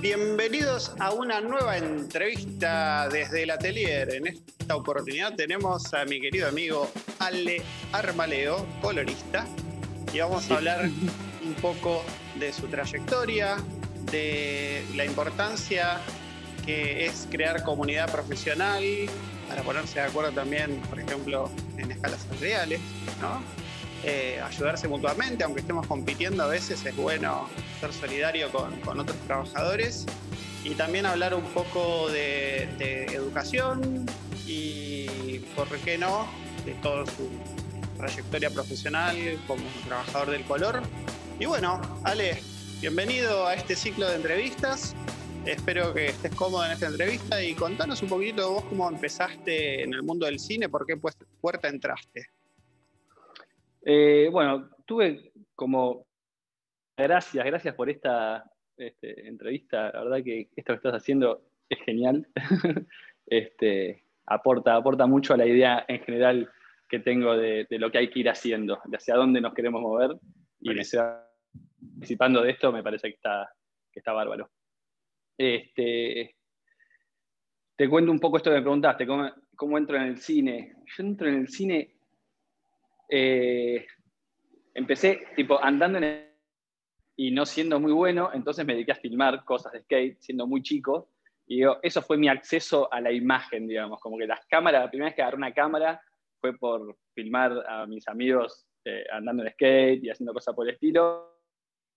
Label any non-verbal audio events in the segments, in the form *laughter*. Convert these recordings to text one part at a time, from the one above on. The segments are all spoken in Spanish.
Bienvenidos a una nueva entrevista desde el atelier. En esta oportunidad tenemos a mi querido amigo Ale Armaleo, colorista, y vamos a hablar un poco de su trayectoria, de la importancia que es crear comunidad profesional, para ponerse de acuerdo también, por ejemplo, en escalas salariales, ¿no? Eh, ayudarse mutuamente, aunque estemos compitiendo, a veces es bueno ser solidario con, otros trabajadores y también hablar un poco de, educación y, por qué no, de toda su trayectoria profesional como trabajador del color. Y bueno, Ale, bienvenido a este ciclo de entrevistas. Espero que estés cómodo en esta entrevista y contanos un poquito de vos cómo empezaste en el mundo del cine, por qué puerta entraste. Eh, bueno, tuve como Gracias, gracias por esta este, entrevista. La verdad que esto que estás haciendo es genial. *laughs* este, aporta, aporta mucho a la idea en general que tengo de, lo que hay que ir haciendo, de hacia dónde nos queremos mover. Y me participando de esto me parece que está, que está bárbaro. Este, te cuento un poco esto que me preguntaste, ¿cómo, entro en el cine? Yo entro en el cine, eh, empecé tipo andando en el y no siendo muy bueno, entonces me dediqué a filmar cosas de skate, siendo muy chico. Y eso fue mi acceso a la imagen, digamos, como que las cámaras, la primera vez que agarré una cámara fue por filmar a mis amigos eh, andando en skate y haciendo cosas por el estilo.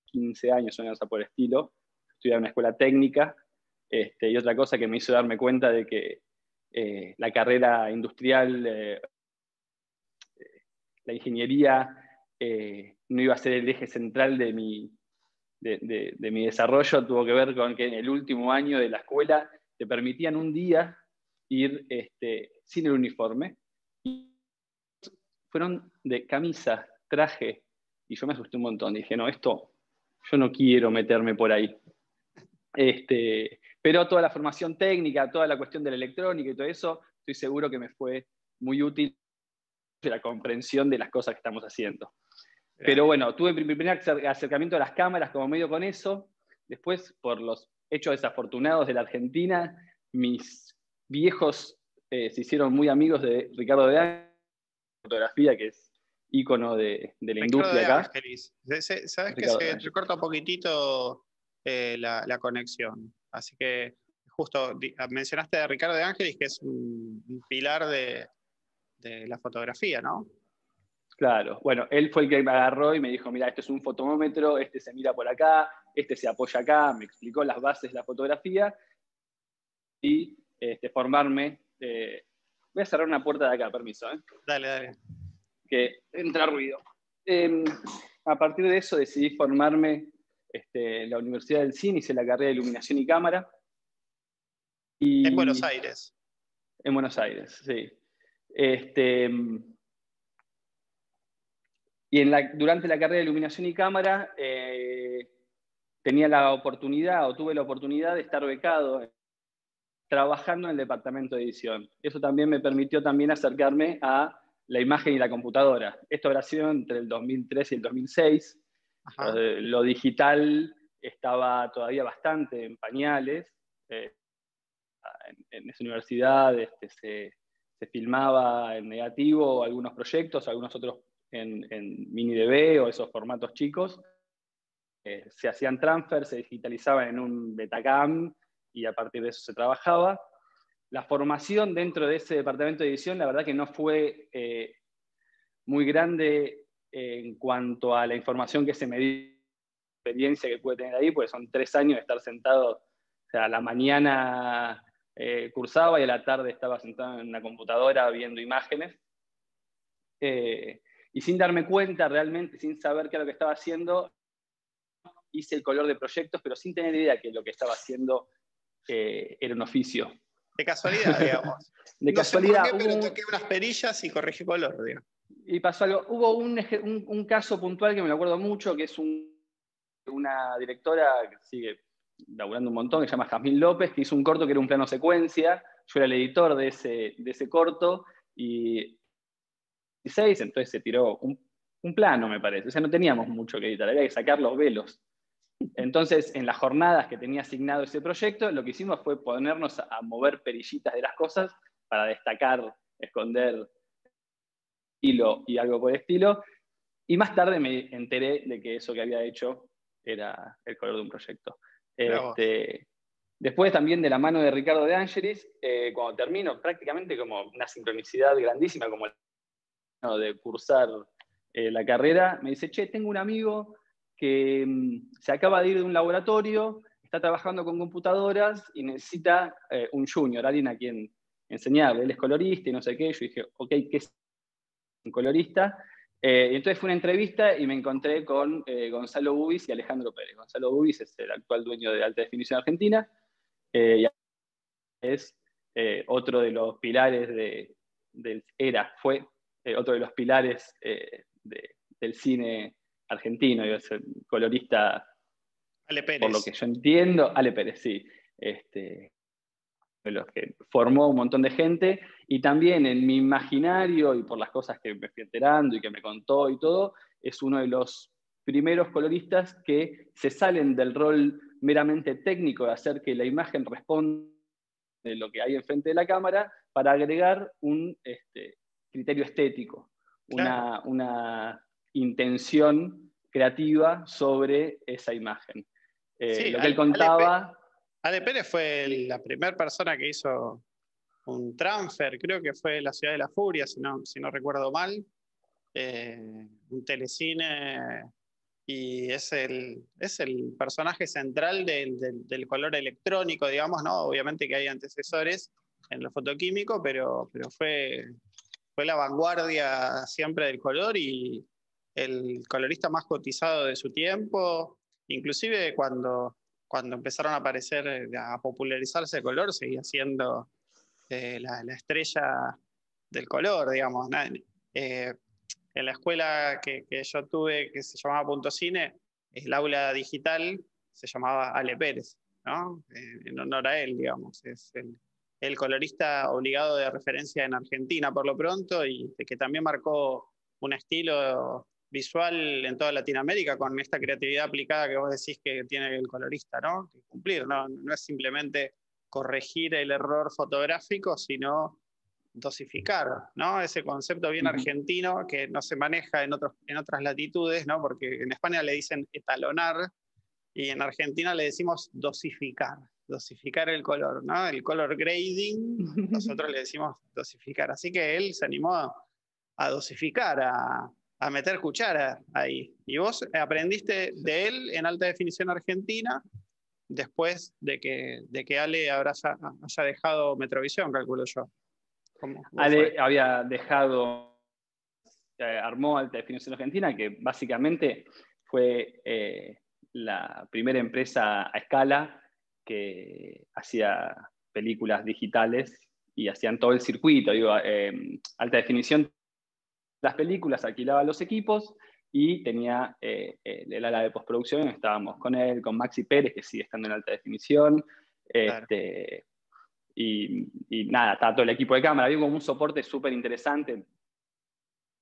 15 años o menos por el estilo. Estudié en una escuela técnica. Este, y otra cosa que me hizo darme cuenta de que eh, la carrera industrial, eh, la ingeniería, no iba a ser el eje central de mi, de, mi desarrollo tuvo que ver con que en el último año de la escuela te permitían un día ir este, sin el uniforme. Y fueron de camisa, traje, y yo me asusté un montón. Dije, no, esto, yo no quiero meterme por ahí. Este, pero toda la formación técnica, toda la cuestión de la electrónica y todo eso, estoy seguro que me fue muy útil la comprensión de las cosas que estamos haciendo. Pero bueno, tuve mi primer acercamiento a las cámaras como medio con eso. Después, por los hechos desafortunados de la Argentina, mis viejos eh, se hicieron muy amigos de Ricardo de Ángeles, fotografía, que es ícono de, la industria acá. Sabes que se recorta un poquitito eh, la, conexión. Así que justo mencionaste a Ricardo de Ángeles, que es un, pilar de, de la fotografía, ¿no? Claro, bueno, él fue el que me agarró y me dijo, mira, este es un fotomómetro, este se mira por acá, este se apoya acá, me explicó las bases de la fotografía y este, formarme. Eh, voy a cerrar una puerta de acá, permiso. ¿eh? Dale, dale. Que entra ruido. Em, a partir de eso decidí formarme este, en la Universidad del Cine, hice la carrera de Iluminación y Cámara. en Buenos Aires. En Buenos Aires, sí. Este, y durante la carrera de iluminación y cámara eh, tenía la oportunidad o tuve la oportunidad de estar becado trabajando en el departamento de edición. Eso también me permitió también acercarme a la imagen y la computadora. Esto habrá sido entre el 2003 y el 2006. Eh, lo digital estaba todavía bastante en pañales. Eh, en, esa universidad este, se, se filmaba en negativo algunos proyectos, algunos otros en, en MiniDB o esos formatos chicos. Eh, se hacían transfers, se digitalizaban en un Betacam y a partir de eso se trabajaba. La formación dentro de ese departamento de edición, la verdad que no fue eh, muy grande en cuanto a la información que se me dio, experiencia que puede tener ahí, porque son tres años de estar sentado, o sea, a la mañana eh, cursaba y a la tarde estaba sentado en una computadora viendo imágenes. Y sin darme cuenta realmente, sin saber qué era lo que estaba haciendo, hice el color de proyectos, pero sin tener idea que lo que estaba haciendo eh, era un oficio. De casualidad, *laughs* digamos. de casualidad. Sé pero toqué unas perillas y corregí color, digamos. Y pasó algo. Hubo un, un, caso puntual que me lo acuerdo mucho, que es una directora que sigue laburando un montón, que se llama Jasmine López, que hizo un corto que era un plano secuencia. Yo era el editor de ese, de ese corto y entonces se tiró un, plano, me parece. O sea, no teníamos mucho que editar, había que sacar los velos. Entonces, en las jornadas que tenía asignado ese proyecto, lo que hicimos fue ponernos a mover perillitas de las cosas para destacar, esconder hilo y algo por el estilo. Y más tarde me enteré de que eso que había hecho era el color de un proyecto. Este, después también de la mano de Ricardo de Angelis, eh, cuando termino, prácticamente como una sincronicidad grandísima, como el de cursar eh, la carrera, me dice, che, tengo un amigo que mm, se acaba de ir de un laboratorio, está trabajando con computadoras y necesita eh, un junior, alguien a quien enseñarle. Él es colorista y no sé qué. Yo dije, ok, ¿qué es un colorista? Eh, y entonces fue una entrevista y me encontré con Gonzalo Bubis y Alejandro Pérez. Gonzalo Bubis es el actual dueño de Alta Definición Argentina y es otro de los pilares de, del era, fue eh, otro de los pilares eh, del cine argentino, y es el colorista, Ale Pérez. por lo que yo entiendo, Ale Pérez, sí, este, de los que formó un montón de gente, y también en mi imaginario, y por las cosas que me fui enterando y que me contó y todo, es uno de los primeros coloristas que se salen del rol meramente técnico de hacer que la imagen responda de lo que hay enfrente de la cámara para agregar un, este, criterio estético, una, intención creativa sobre esa imagen. Eh, lo que él contaba... Ale, Pérez fue la primera persona que hizo un transfer, creo que fue La Ciudad de la Furia, si no, si no recuerdo mal, eh, un telecine y es el, es el personaje central del, del, color electrónico, digamos, ¿no? Obviamente que hay antecesores en lo fotoquímico, pero, pero fue, fue la vanguardia siempre del color y el colorista más cotizado de su tiempo. Inclusive cuando, cuando empezaron a aparecer, eh, a popularizarse el color, seguía siendo eh, la, estrella del color, digamos. Eh, en la escuela que, yo tuve, que se llamaba Punto Cine, el aula digital se llamaba Ale Pérez, ¿no? en honor a él, digamos. Es el, el colorista obligado de referencia en Argentina por lo pronto y que también marcó un estilo visual en toda Latinoamérica con esta creatividad aplicada que vos decís que tiene el colorista, ¿no? Que cumplir, ¿no? No es simplemente corregir el error fotográfico, sino dosificar, ¿no? Ese concepto bien argentino que no se maneja en, otros, en otras latitudes, ¿no? Porque en España le dicen etalonar y en Argentina le decimos dosificar, dosificar el color, ¿no? El color grading, *laughs* nosotros le decimos dosificar. Así que él se animó a, dosificar, a, meter cuchara ahí. Y vos aprendiste de él en alta definición argentina después de que, de que Ale habrá, haya dejado Metrovisión, calculo yo. Ale había dejado, eh, armó alta definición argentina, que básicamente fue eh, la primera empresa a escala que hacía películas digitales y hacían todo el circuito, digo, eh, alta definición. Las películas alquilaba los equipos y tenía eh, el ala de postproducción, estábamos con él, con Maxi Pérez, que sigue estando en alta definición, este, y, nada, estaba todo el equipo de cámara, había como un soporte súper interesante,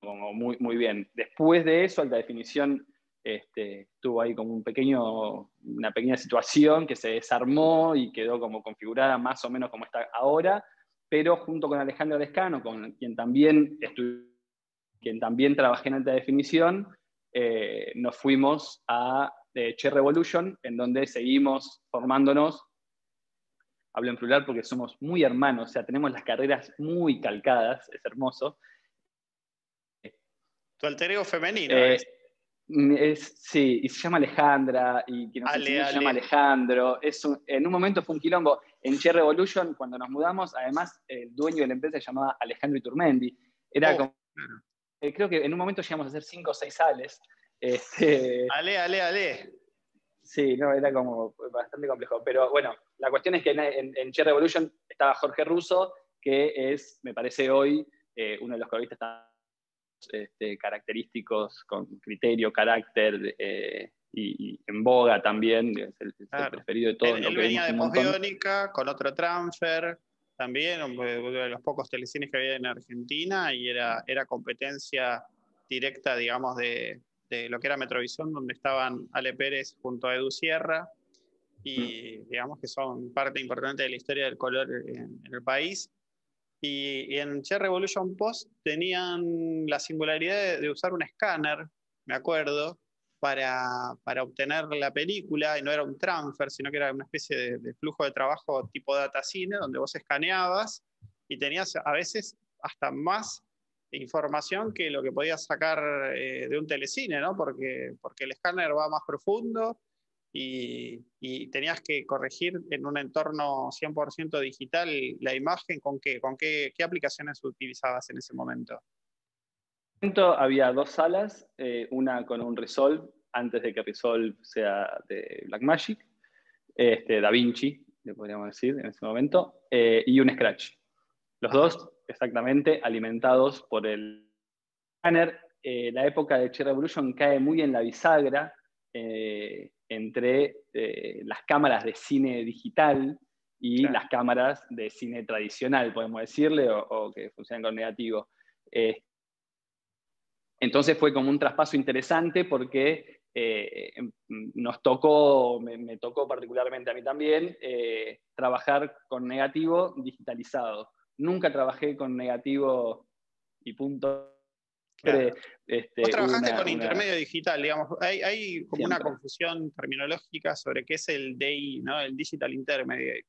como muy, muy bien. Después de eso, alta definición este, tuvo ahí como un pequeño, una pequeña situación que se desarmó y quedó como configurada más o menos como está ahora, pero junto con Alejandro Descano, con quien también, quien también trabajé en alta definición, eh, nos fuimos a eh, Che Revolution, en donde seguimos formándonos. Hablo en plural porque somos muy hermanos, o sea, tenemos las carreras muy calcadas, es hermoso. Tu alter ego femenino. Eh, Mm, sí, y se llama Alejandra, y quien nos se llama Alejandro. Es en un momento fue un quilombo. En Che Revolution, cuando nos mudamos, además, el dueño de la empresa se llamaba Alejandro Iturmendi. Era oh, como. Eh, creo que en un momento llegamos a hacer cinco o seis sales. Este, ale, ale, ale. Sí, no, era como bastante complejo. Pero bueno, la cuestión es que en, en, Revolution estaba Jorge Russo, que es, me parece hoy, eh, uno de los coloristas este, característicos con criterio, carácter eh, y, en boga también, es el, preferido de todos. Él, venía de Postbiónica con otro transfer, también uno de los pocos telecines que había en Argentina y era, era competencia directa, digamos, de, de lo que era Metrovisión, donde estaban Ale Pérez junto a Edu Sierra, y mm. digamos que son parte importante de la historia del color en, el país. Y, en Cher Revolution Post tenían la singularidad de, usar un escáner, me acuerdo, para, para, obtener la película, y no era un transfer, sino que era una especie de, flujo de trabajo tipo data cine, donde vos escaneabas y tenías a veces hasta más información que lo que podías sacar eh, de un telecine, ¿no? Porque, porque el escáner va más profundo y, tenías que corregir en un entorno 100% digital la imagen. ¿Con qué, con qué, qué aplicaciones utilizabas en ese momento? Había dos salas, eh, una con un Resolve, antes de que Resolve sea de Blackmagic, este, Da Vinci, le podríamos decir en ese momento, eh, y un Scratch. Los dos exactamente alimentados por el scanner. Eh, la época de Cherry Revolution cae muy en la bisagra entre las cámaras de cine digital y las cámaras de cine tradicional, podemos decirle, o, que funcionan con negativo. Entonces fue como un traspaso interesante porque em, nos tocó, me, tocó particularmente a mí también, trabajar con negativo digitalizado nunca trabajé con negativo y punto. Este, Vos trabajaste con intermedio digital, digamos. Hay, como una confusión terminológica sobre qué es el DI, ¿no? el Digital Intermediate.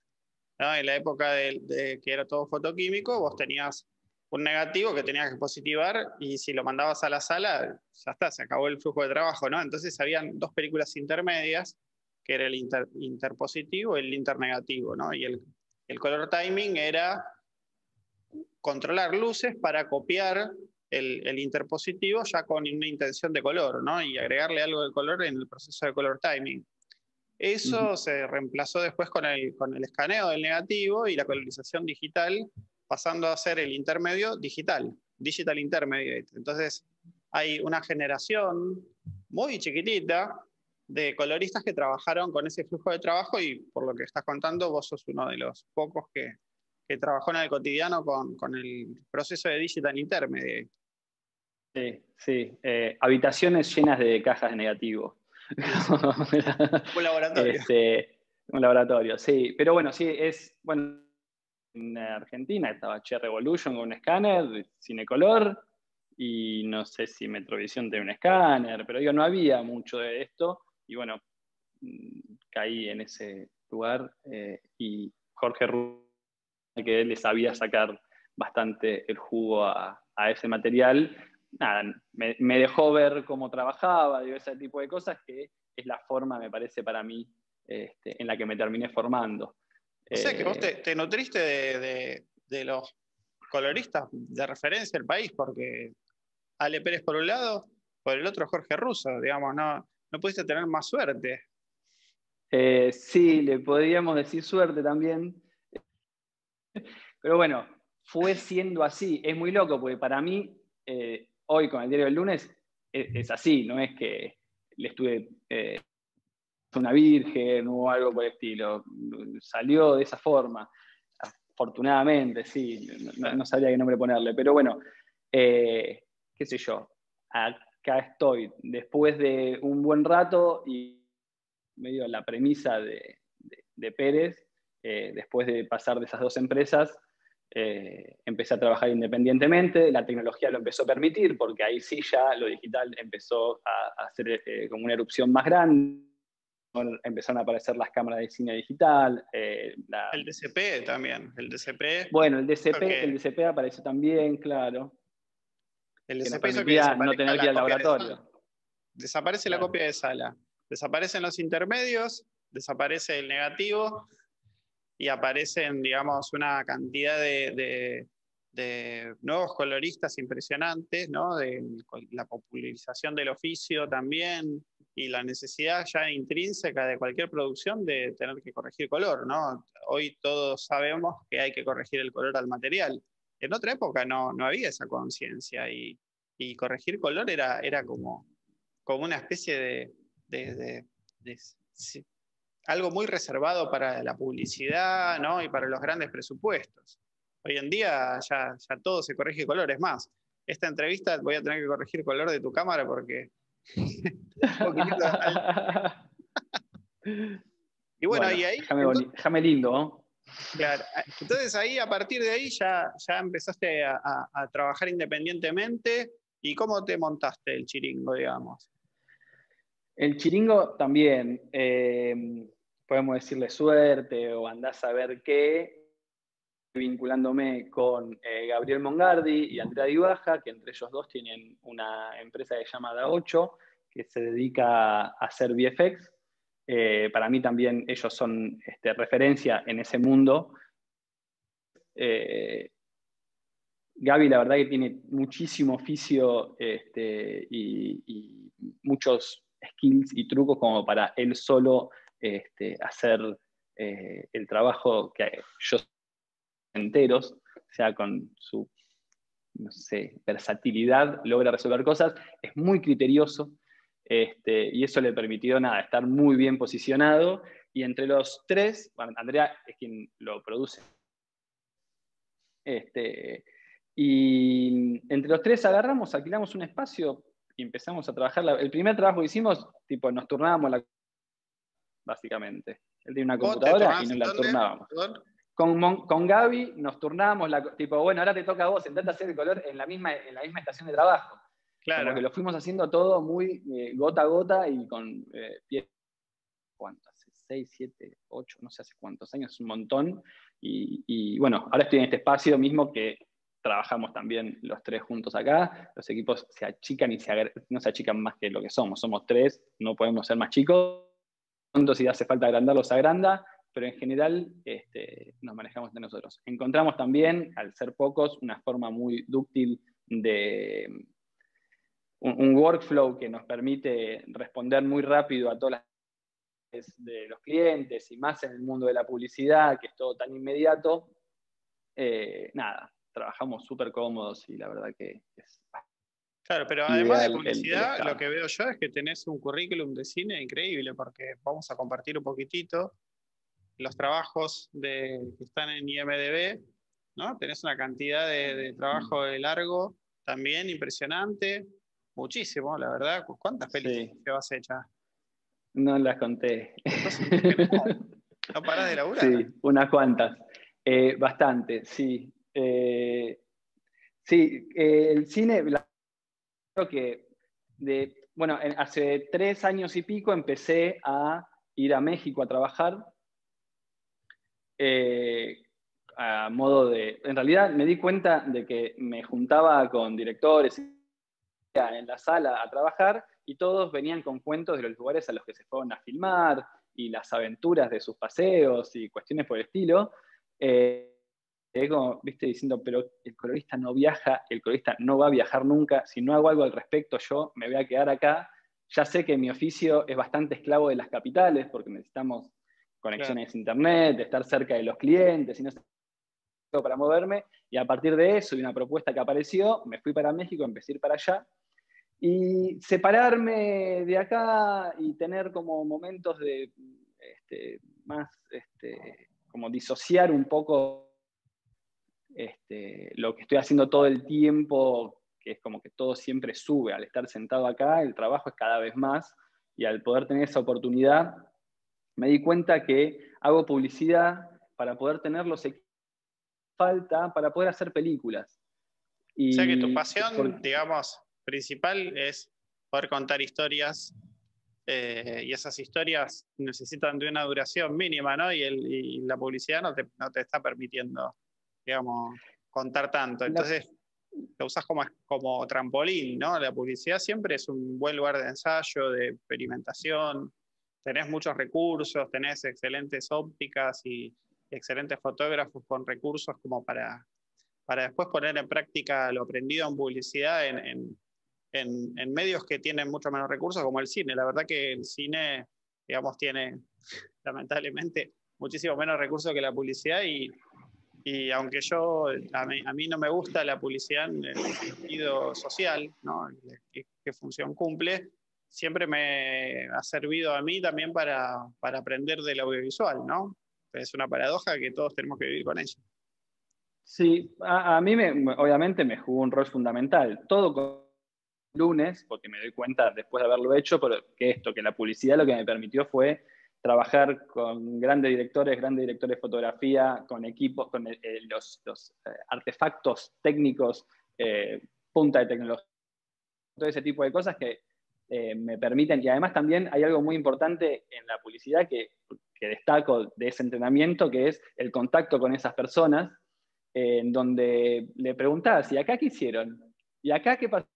En la época de, que era todo fotoquímico, vos tenías un negativo que tenías que positivar y si lo mandabas a la sala, ya está, se acabó el flujo de trabajo, ¿no? Entonces habían dos películas intermedias, que era el interpositivo y el internegativo, ¿no? Y el, el color timing era controlar luces para copiar el, interpositivo ya con una intención de color, ¿no? Y agregarle algo de color en el proceso de color timing. Eso se reemplazó después con el, con el escaneo del negativo y la colorización digital, pasando a ser el intermedio digital, digital intermediate. Entonces, hay una generación muy chiquitita de coloristas que trabajaron con ese flujo de trabajo y por lo que estás contando, vos sos uno de los pocos que, que trabajó en el cotidiano con, con el proceso de digital intermedio. Sí, sí. Eh, habitaciones llenas de cajas de negativo. un laboratorio. *laughs* Este, un laboratorio, sí. Pero bueno, sí, es. Bueno, en Argentina estaba Cher Revolution con un escáner, Cinecolor, y no sé si Metrovisión tiene un escáner, pero digo, no había mucho de esto. Y bueno, mm, caí en ese lugar eh, y Jorge Rubio que le sabía sacar bastante el jugo a, ese material. Nada, me, dejó ver cómo trabajaba, y ese tipo de cosas, que es la forma, me parece, para mí, este, en la que me terminé formando. Sea, que vos eh, te, nutriste de, los coloristas de referencia del país, porque Ale Pérez por un lado, por el otro Jorge Russo, digamos, no, no pudiste tener más suerte. Eh, sí, le podríamos decir suerte también. Pero bueno, fue siendo así. Es muy loco, porque para mí, eh, hoy con el diario del lunes, es, así, no es que le estuve eh, una virgen o algo por el estilo. Salió de esa forma. Afortunadamente, sí, no, sabía qué nombre ponerle. Pero bueno, eh, qué sé yo, acá estoy después de un buen rato y medio la premisa de Pérez eh, después de pasar de esas dos empresas, eh, empecé a trabajar independientemente, la tecnología lo empezó a permitir, porque ahí sí ya lo digital empezó a, hacer eh, como una erupción más grande, empezaron a aparecer las cámaras de cine digital. el DCP también, el DCP. Bueno, el DCP, el DCP apareció también, claro. El DCP no tener que ir al laboratorio. desaparece la copia de sala, desaparecen los intermedios, desaparece el negativo, y aparecen, digamos, una cantidad de, nuevos coloristas impresionantes, ¿no? De la popularización del oficio también y la necesidad ya intrínseca de cualquier producción de tener que corregir color, ¿no? Hoy todos sabemos que hay que corregir el color al material. En otra época no, no había esa conciencia y, corregir color era, era como, como una especie de, algo muy reservado para la publicidad ¿no? y para los grandes presupuestos. Hoy en día ya, ya todo se corrige color. Es más, esta entrevista voy a tener que corregir color de tu cámara porque *laughs* y bueno, y ahí. Déjame, lindo. Claro. Entonces ahí, a partir de ahí, ya, ya empezaste a, trabajar independientemente. ¿Y cómo te montaste el chiringo, digamos? El chiringo también, eh, podemos decirle suerte o andás a ver qué, vinculándome con eh, Gabriel Mongardi y Andrea Dibaja, que entre ellos dos tienen una empresa que se llama Da8, que se dedica a hacer VFX. Eh, para mí también ellos son este, referencia en ese mundo. Eh, Gaby, la verdad que tiene muchísimo oficio este, y, muchos skills y trucos como para él solo este, hacer el trabajo que yo enteros, o sea, con su, no sé, versatilidad, logra resolver cosas, es muy criterioso, este, y eso le permitió, nada, estar muy bien posicionado, y entre los tres, bueno, Andrea es quien lo produce, este, y entre los tres agarramos, alquilamos un espacio y empezamos a trabajar. el primer trabajo que hicimos, tipo, nos turnábamos la básicamente. Él tiene una computadora y nos la turnábamos con, con Gaby nos turnábamos, la, tipo, bueno, ahora te toca a vos, sentate a hacer el color en la misma, en la misma estación de trabajo. Claro. Como que lo fuimos haciendo todo muy eh, gota a gota y con eh, pie. ¿Cuánto? Hace 6, 7, 8, no sé hace cuántos años, un montón. Y, bueno, ahora estoy en este espacio mismo que trabajamos también los tres juntos acá. Los equipos se achican y se no se achican más que lo que somos. Somos tres, no podemos ser más chicos. Entonces, si hace falta agrandarlos, agranda pero en general este, nos manejamos de nosotros. Encontramos también, al ser pocos, una forma muy dúctil de un, workflow que nos permite responder muy rápido a todas las de los clientes y más en el mundo de la publicidad, que es todo tan inmediato. Eh, nada, trabajamos súper cómodos y la verdad que es Claro, pero además de publicidad, lo que veo yo es que tenés un currículum de cine increíble, porque vamos a compartir un poquitito los trabajos de, que están en IMDB, ¿no? Tenés una cantidad de, trabajo de largo también impresionante, muchísimo, la verdad. ¿Cuántas películas sí. llevas hechas? No las conté. ¿No parás de laburar? Sí, unas cuantas. Eh, bastante, sí. Eh, sí, eh, el cine, creo que de, bueno, hace tres años y pico empecé a ir a México a trabajar eh, a modo de... En realidad me di cuenta de que me juntaba con directores en la sala a trabajar y todos venían con cuentos de los lugares a los que se fueron a filmar y las aventuras de sus paseos y cuestiones por el estilo. Eh, como, viste, diciendo, pero el colorista no viaja, el colorista no va a viajar nunca, si no hago algo al respecto yo me voy a quedar acá. Ya sé que mi oficio es bastante esclavo de las capitales porque necesitamos conexiones a internet, de estar cerca de los clientes y no para moverme. Y a partir de eso y una propuesta que apareció, me fui para México, empecé a ir para allá. Y separarme de acá y tener como momentos de este, más, este, como disociar un poco este, lo que estoy haciendo todo el tiempo, que es como que todo siempre sube. Al estar sentado acá, el trabajo es cada vez más y al poder tener esa oportunidad, me di cuenta que hago publicidad para poder tener los equipos falta para poder hacer películas. o sea que tu pasión, digamos, principal es poder contar historias eh, y esas historias necesitan de una duración mínima, ¿no? Y, la publicidad no te, está permitiendo, digamos, contar tanto. Entonces, lo usas como, como trampolín, ¿no? La publicidad siempre es un buen lugar de ensayo, de experimentación, tenés muchos recursos, tenés excelentes ópticas y excelentes fotógrafos con recursos como para, para después poner en práctica lo aprendido en publicidad en, medios que tienen mucho menos recursos como el cine. La verdad que el cine, digamos, tiene *laughs* lamentablemente muchísimo menos recursos que la publicidad y, aunque yo, a mí, no me gusta la publicidad en el sentido social, ¿no? qué función cumple, siempre me ha servido a mí también para, aprender del audiovisual, ¿no? Es una paradoja que todos tenemos que vivir con ella. Sí, a, mí me, obviamente me jugó un rol fundamental. Todo lunes, porque me doy cuenta después de haberlo hecho, pero que esto, que la publicidad lo que me permitió fue trabajar con grandes directores, grandes directores de fotografía, con equipos, con eh, los, eh, artefactos técnicos, eh, punta de tecnología, todo ese tipo de cosas que me permiten, y además también hay algo muy importante en la publicidad que, destaco de ese entrenamiento, que es el contacto con esas personas, en donde le preguntabas, ¿y acá qué hicieron? ¿Y acá qué pasó?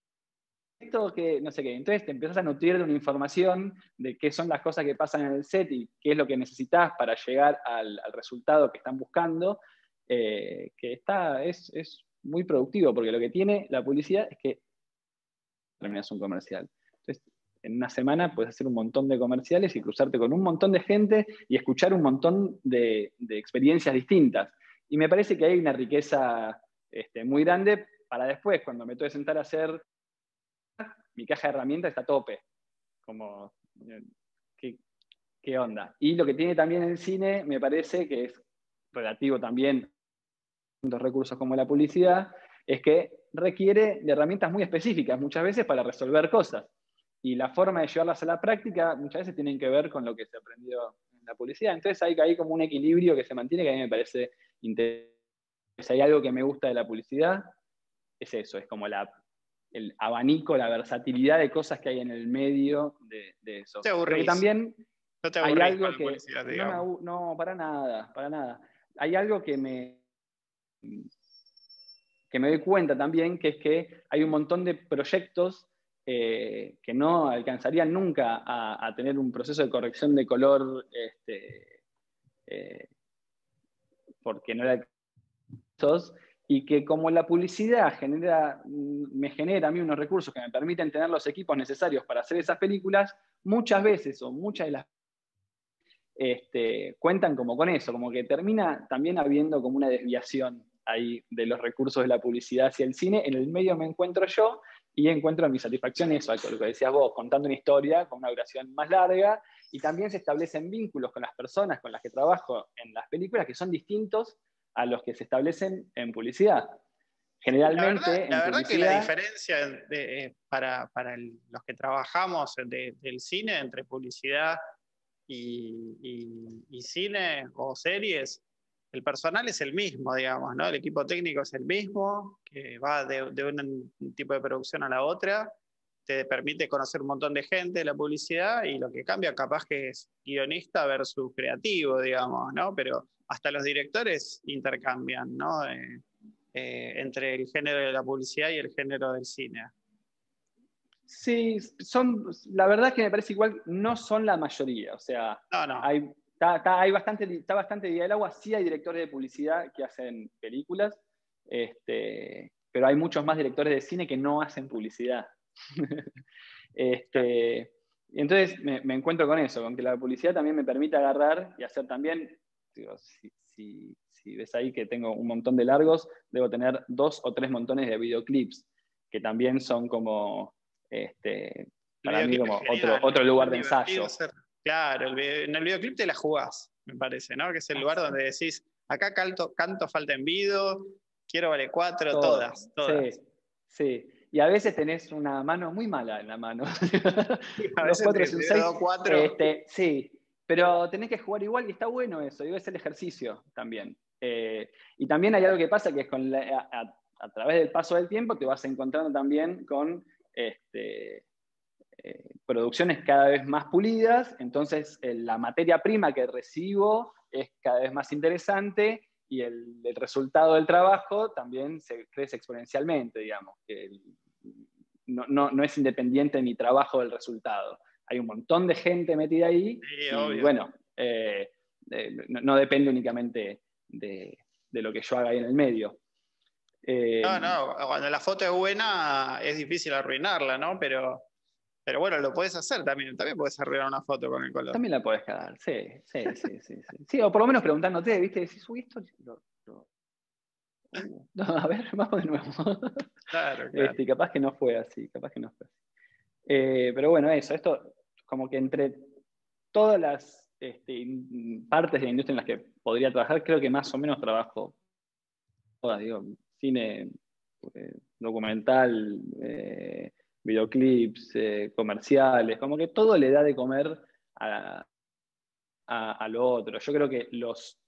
que, no sé qué, entonces te empiezas a nutrir de una información de qué son las cosas que pasan en el set y qué es lo que necesitas para llegar al, resultado que están buscando, eh, que está, es, muy productivo, porque lo que tiene la publicidad es que terminas un comercial. En una semana puedes hacer un montón de comerciales y cruzarte con un montón de gente y escuchar un montón de, experiencias distintas. Y me parece que hay una riqueza este, muy grande para después, cuando me tengo que sentar a hacer mi caja de herramientas está a tope. Como, ¿qué, ¿qué, onda? Y lo que tiene también el cine, me parece que es relativo también a los recursos como la publicidad, es que requiere de herramientas muy específicas muchas veces para resolver cosas. Y la forma de llevarlas a la práctica muchas veces tienen que ver con lo que se aprendió en la publicidad. Entonces hay, hay como un equilibrio que se mantiene que a mí me parece interesante. Si hay algo que me gusta de la publicidad, es eso, es como la el abanico, la versatilidad de cosas que hay en el medio de, eso. Te aburrís. también no te hay algo que... No, no, para nada, para nada. Hay algo que me, que me doy cuenta también, que es que hay un montón de proyectos eh, que no alcanzarían nunca a, tener un proceso de corrección de color este, eh, porque no era y que como la publicidad genera, me genera a mí unos recursos que me permiten tener los equipos necesarios para hacer esas películas, muchas veces o muchas de las este, cuentan como con eso, como que termina también habiendo como una desviación ahí de los recursos de la publicidad hacia el cine. En el medio me encuentro yo y encuentro mi satisfacción eso, lo que decías vos, contando una historia con una duración más larga y también se establecen vínculos con las personas con las que trabajo en las películas que son distintos a los que se establecen en publicidad. Generalmente. La verdad, que la diferencia eh, para, los que trabajamos del cine entre publicidad y, cine o series, el personal es el mismo, digamos, ¿no? El equipo técnico es el mismo, que va de, un tipo de producción a la otra, te permite conocer un montón de gente, la publicidad, y lo que cambia capaz que es guionista versus creativo, digamos, ¿no? Pero hasta los directores intercambian, ¿no? Eh, eh, entre el género de la publicidad y el género del cine. Sí, son, la verdad que me parece igual, no son la mayoría, o sea, Hay, está, hay bastante, está bastante día del agua, sí hay directores de publicidad que hacen películas, este, pero hay muchos más directores de cine que no hacen publicidad. *laughs* este, entonces me, me, encuentro con eso, con que la publicidad también me permite agarrar y hacer también si, ves ahí que tengo un montón de largos, debo tener dos o tres montones de videoclips, que también son como, este, para mí, como otro, otro lugar de ensayo. Claro, en el videoclip te la jugás, me parece, ¿no? Que es el lugar donde decís, acá canto, canto falta en vido, quiero vale cuatro, todas, todas. Sí, sí. Y a veces tenés una mano muy mala en la mano. a *laughs* veces cuatro, seis, cuatro. Este, sí, pero tenés que jugar igual y está bueno eso, y es el ejercicio también. Eh, y también hay algo que pasa que es con a, través del paso del tiempo te vas encontrando también con este, eh, producciones cada vez más pulidas, entonces eh, la materia prima que recibo es cada vez más interesante y el, resultado del trabajo también se crece exponencialmente, digamos, que no, no, no es independiente mi trabajo del resultado hay un montón de gente metida ahí. y bueno, eh, no, depende únicamente de, lo que yo haga ahí en el medio. No, no, cuando la foto es buena es difícil arruinarla, ¿no? Pero, pero bueno, lo puedes hacer también. También puedes arruinar una foto con el color. También la puedes quedar, sí, sí, sí, sí, sí. o por lo menos preguntándote, ¿viste? Decís, uy, esto. No, a ver, *laughs* vamos de nuevo. Claro, claro. Este, capaz que no fue así, capaz que no fue así. Eh, pero bueno, eso, esto como que entre todas las este, partes de la industria en las que podría trabajar, creo que más o menos trabajo todas, digo, cine, eh, documental, eh, videoclips, eh, comerciales, como que todo le da de comer a, lo otro. Yo creo que los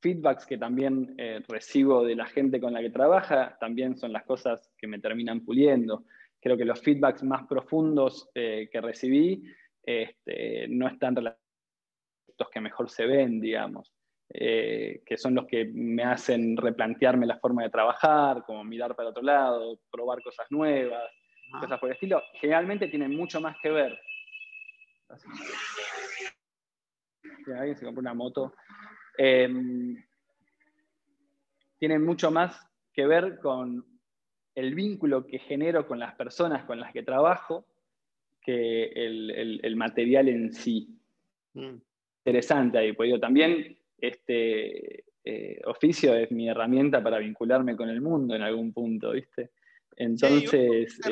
feedbacks que también eh, recibo de la gente con la que trabaja también son las cosas que me terminan puliendo. Creo que los feedbacks más profundos que recibí este, no están relacionados los que mejor se ven, digamos. Eh, que son los que me hacen replantearme la forma de trabajar, como mirar para otro lado, probar cosas nuevas, cosas por el estilo, generalmente tienen mucho más que ver. Alguien se compró una moto. Em, tienen mucho más que ver con el vínculo que genero con las personas con las que trabajo que el, material en sí. Mm. Interesante ahí, pues también este eh, oficio es mi herramienta para vincularme con el mundo en algún punto, ¿viste? Entonces... Sí,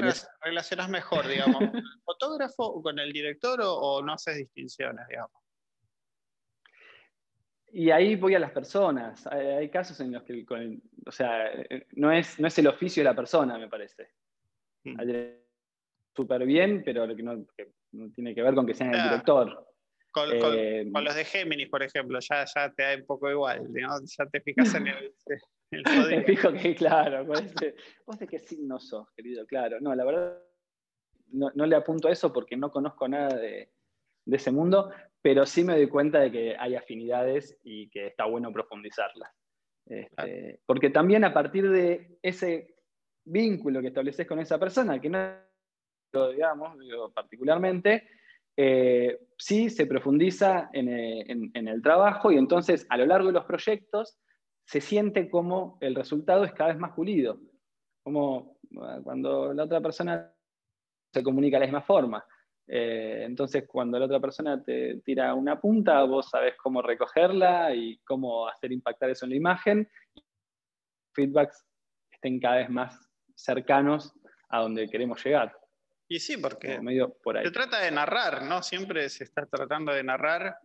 relacionas mejor, digamos, con el fotógrafo o con el director o, no haces distinciones, digamos? Y ahí voy a las personas. Hay, casos en los que, o sea, no es, no es el oficio de la persona, me parece. Mm. Súper bien, pero lo que no, tiene que ver con que sea el director. Eh, con, los de Géminis, por ejemplo, ya, ya te da un poco igual, ya te fijas en el, *laughs* el fijo que, claro, vos de qué signo sos, querido, claro. No, la verdad, no, le apunto a eso porque no conozco nada de, ese mundo, pero sí me doy cuenta de que hay afinidades y que está bueno profundizarlas. Este, porque también a partir de ese vínculo que estableces con esa persona, que no lo digamos, digo, particularmente, eh, sí se profundiza eh, en, el trabajo y entonces a lo largo de los proyectos se siente como el resultado es cada vez más pulido, como cuando la otra persona se comunica de la misma forma. Eh, entonces, cuando la otra persona te tira una punta, vos sabés cómo recogerla y cómo hacer impactar eso en la imagen. Feedbacks estén cada vez más cercanos a donde queremos llegar. Y sí, porque se trata de narrar, ¿no? Siempre se está tratando de narrar.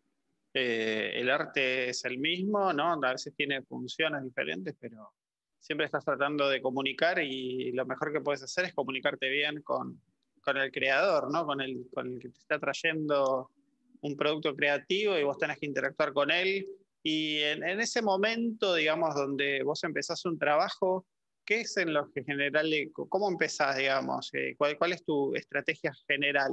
Eh, el arte es el mismo, ¿no? A veces tiene funciones diferentes, pero siempre estás tratando de comunicar y lo mejor que puedes hacer es comunicarte bien con, el creador, ¿no? Con el, con el que te está trayendo un producto creativo y vos tenés que interactuar con él. Y en, en ese momento, digamos, donde vos empezás un trabajo, ¿qué es en lo que general, cómo empezás, digamos? Eh, ¿cuál, es tu estrategia general?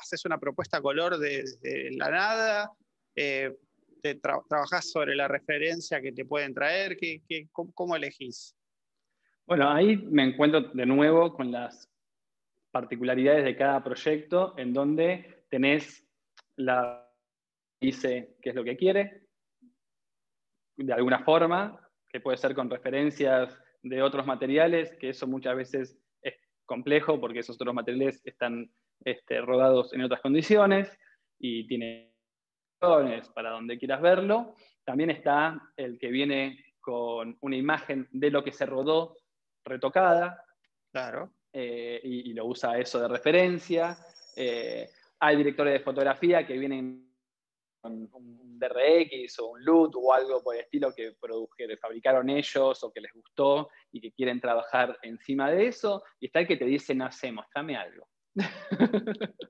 ¿Haces una propuesta color de, la nada? Eh, te ¿Trabajás sobre la referencia que te pueden traer? ¿Qué, cómo, elegís? Bueno, ahí me encuentro de nuevo con las particularidades de cada proyecto, en donde tenés la dice qué es lo que quiere, de alguna forma, que puede ser con referencias de otros materiales, que eso muchas veces es complejo porque esos otros materiales están este, rodados en otras condiciones y tienen para donde quieras verlo. También está el que viene con una imagen de lo que se rodó retocada. Claro. Eh, y, lo usa eso de referencia. Eh, hay directores de fotografía que vienen un DRX o un LUT o algo por el estilo que produjeron, fabricaron ellos o que les gustó y que quieren trabajar encima de eso. Y está el que te dice, no sé, mostrame algo. *laughs*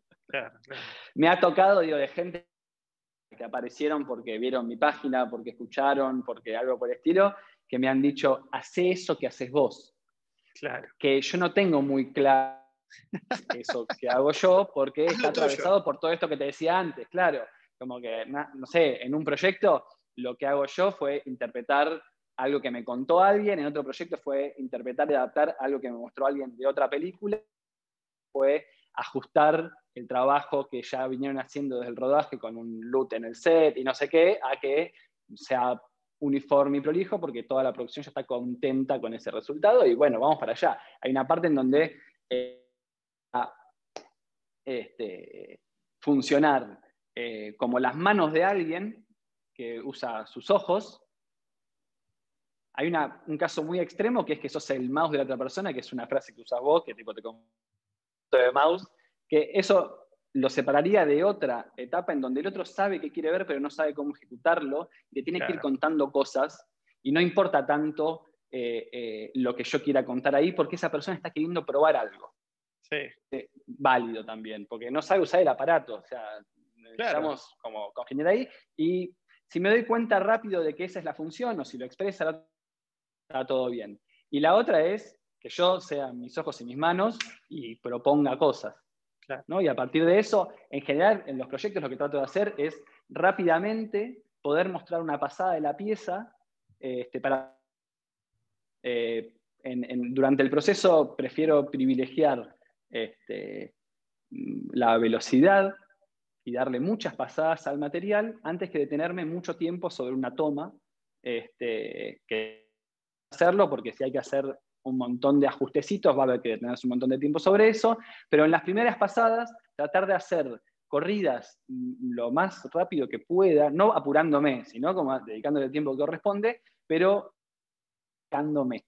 Me ha tocado, digo, de gente que aparecieron porque vieron mi página, porque escucharon, porque algo por el estilo, que me han dicho, hace eso que haces vos. Claro. Que yo no tengo muy claro *laughs* eso que hago yo, porque está atravesado por todo esto que te decía antes, claro. Como que, no sé, en un proyecto lo que hago yo fue interpretar algo que me contó alguien, en otro proyecto fue interpretar y adaptar algo que me mostró alguien de otra película, fue ajustar el trabajo que ya vinieron haciendo desde el rodaje con un loot en el set y no sé qué, a que sea uniforme y prolijo porque toda la producción ya está contenta con ese resultado y bueno, vamos para allá. Hay una parte en donde eh, este, funcionar eh, como las manos de alguien que usa sus ojos. Hay un caso muy extremo que es que sos el mouse de la otra persona, que es una frase que usas vos, que tipo te de mouse, que eso lo separaría de otra etapa en donde el otro sabe que quiere ver, pero no sabe cómo ejecutarlo, y te tiene que ir contando cosas, y no importa tanto eh, eh, lo que yo quiera contar ahí, porque esa persona está queriendo probar algo. eh, válido también, porque no sabe usar el aparato, o sea, estamos como congeniar ahí, y si me doy cuenta rápido de que esa es la función, o si lo expresa, está todo bien. Y la otra es que yo sea mis ojos y mis manos y proponga cosas. ¿no? Y a partir de eso, en general, en los proyectos lo que trato de hacer es rápidamente poder mostrar una pasada de la pieza este, para... Eh, durante el proceso prefiero privilegiar este, la velocidad y darle muchas pasadas al material antes que detenerme mucho tiempo sobre una toma, este, que hacerlo porque si hay que hacer un montón de ajustecitos va a haber que detenerse un montón de tiempo sobre eso, pero en las primeras pasadas tratar de hacer corridas lo más rápido que pueda, no apurándome, sino como dedicándole el tiempo que corresponde, pero dedicándome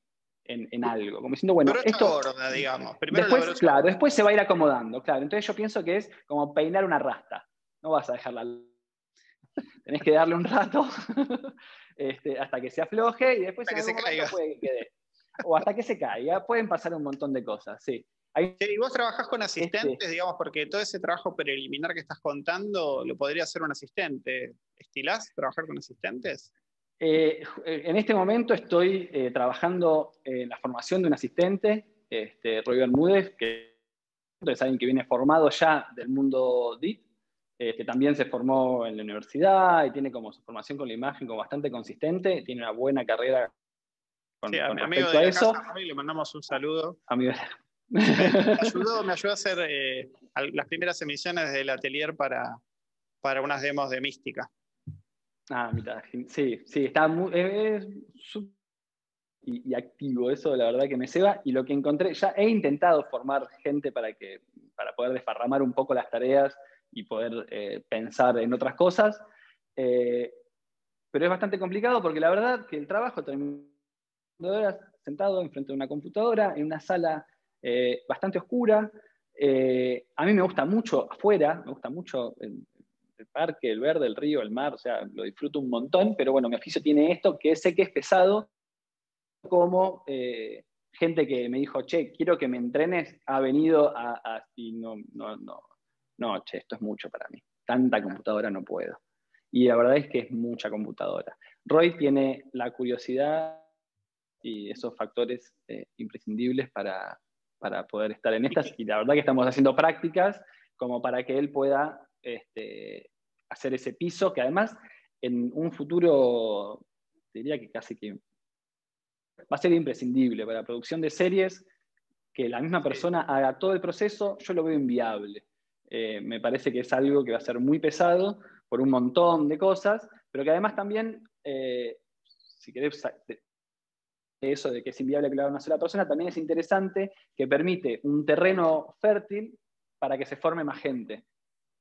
en, algo, como diciendo, bueno, esto... digamos. después, claro, después se va a ir acomodando, claro. Entonces yo pienso que es como peinar una rasta. No vas a dejarla... *laughs* Tenés que darle un rato *laughs* este, hasta que se afloje y después hasta que se caiga. O hasta que se caiga. Pueden pasar un montón de cosas, sí. ¿Y vos trabajás con asistentes, este digamos, porque todo ese trabajo preliminar que estás contando lo podría hacer un asistente? ¿Estilás trabajar con asistentes? Eh, en este momento estoy eh, trabajando en la formación de un asistente, este, Roy Bermúdez, que es alguien que viene formado ya del mundo DIT, este, también se formó en la universidad y tiene como su formación con la imagen como bastante consistente, tiene una buena carrera con, sí, a mi amigo de a eso. le mandamos un saludo. me, *laughs* ayudó, me ayudó a hacer eh, las primeras emisiones del atelier para, para unas demos de mística. Ah, mitad. Sí, sí, está muy y, activo. Eso, la verdad, que me ceba. Y lo que encontré, ya he intentado formar gente para, que, para poder desparramar un poco las tareas y poder eh, pensar en otras cosas. Eh, pero es bastante complicado porque la verdad que el trabajo termina horas sentado enfrente de una computadora en una sala eh, bastante oscura. a mí me gusta mucho afuera, me gusta mucho el parque, el verde, el río, el mar, o sea, lo disfruto un montón, pero bueno, mi oficio tiene esto, que sé que es pesado, como eh, gente que me dijo, che, quiero que me entrenes, ha venido a, y no, no, no, no, che, esto es mucho para mí, tanta computadora no puedo. Y la verdad es que es mucha computadora. Roy tiene la curiosidad y esos factores eh, imprescindibles para, para poder estar en estas, y la verdad que estamos haciendo prácticas como para que él pueda este, hacer ese piso, que además en un futuro, diría que casi que va a ser imprescindible para la producción de series, que la misma persona haga todo el proceso, yo lo veo inviable. Eh, me parece que es algo que va a ser muy pesado por un montón de cosas, pero que además también, eh, si querés eso de que es inviable que lo haga una sola persona, también es interesante que permite un terreno fértil para que se forme más gente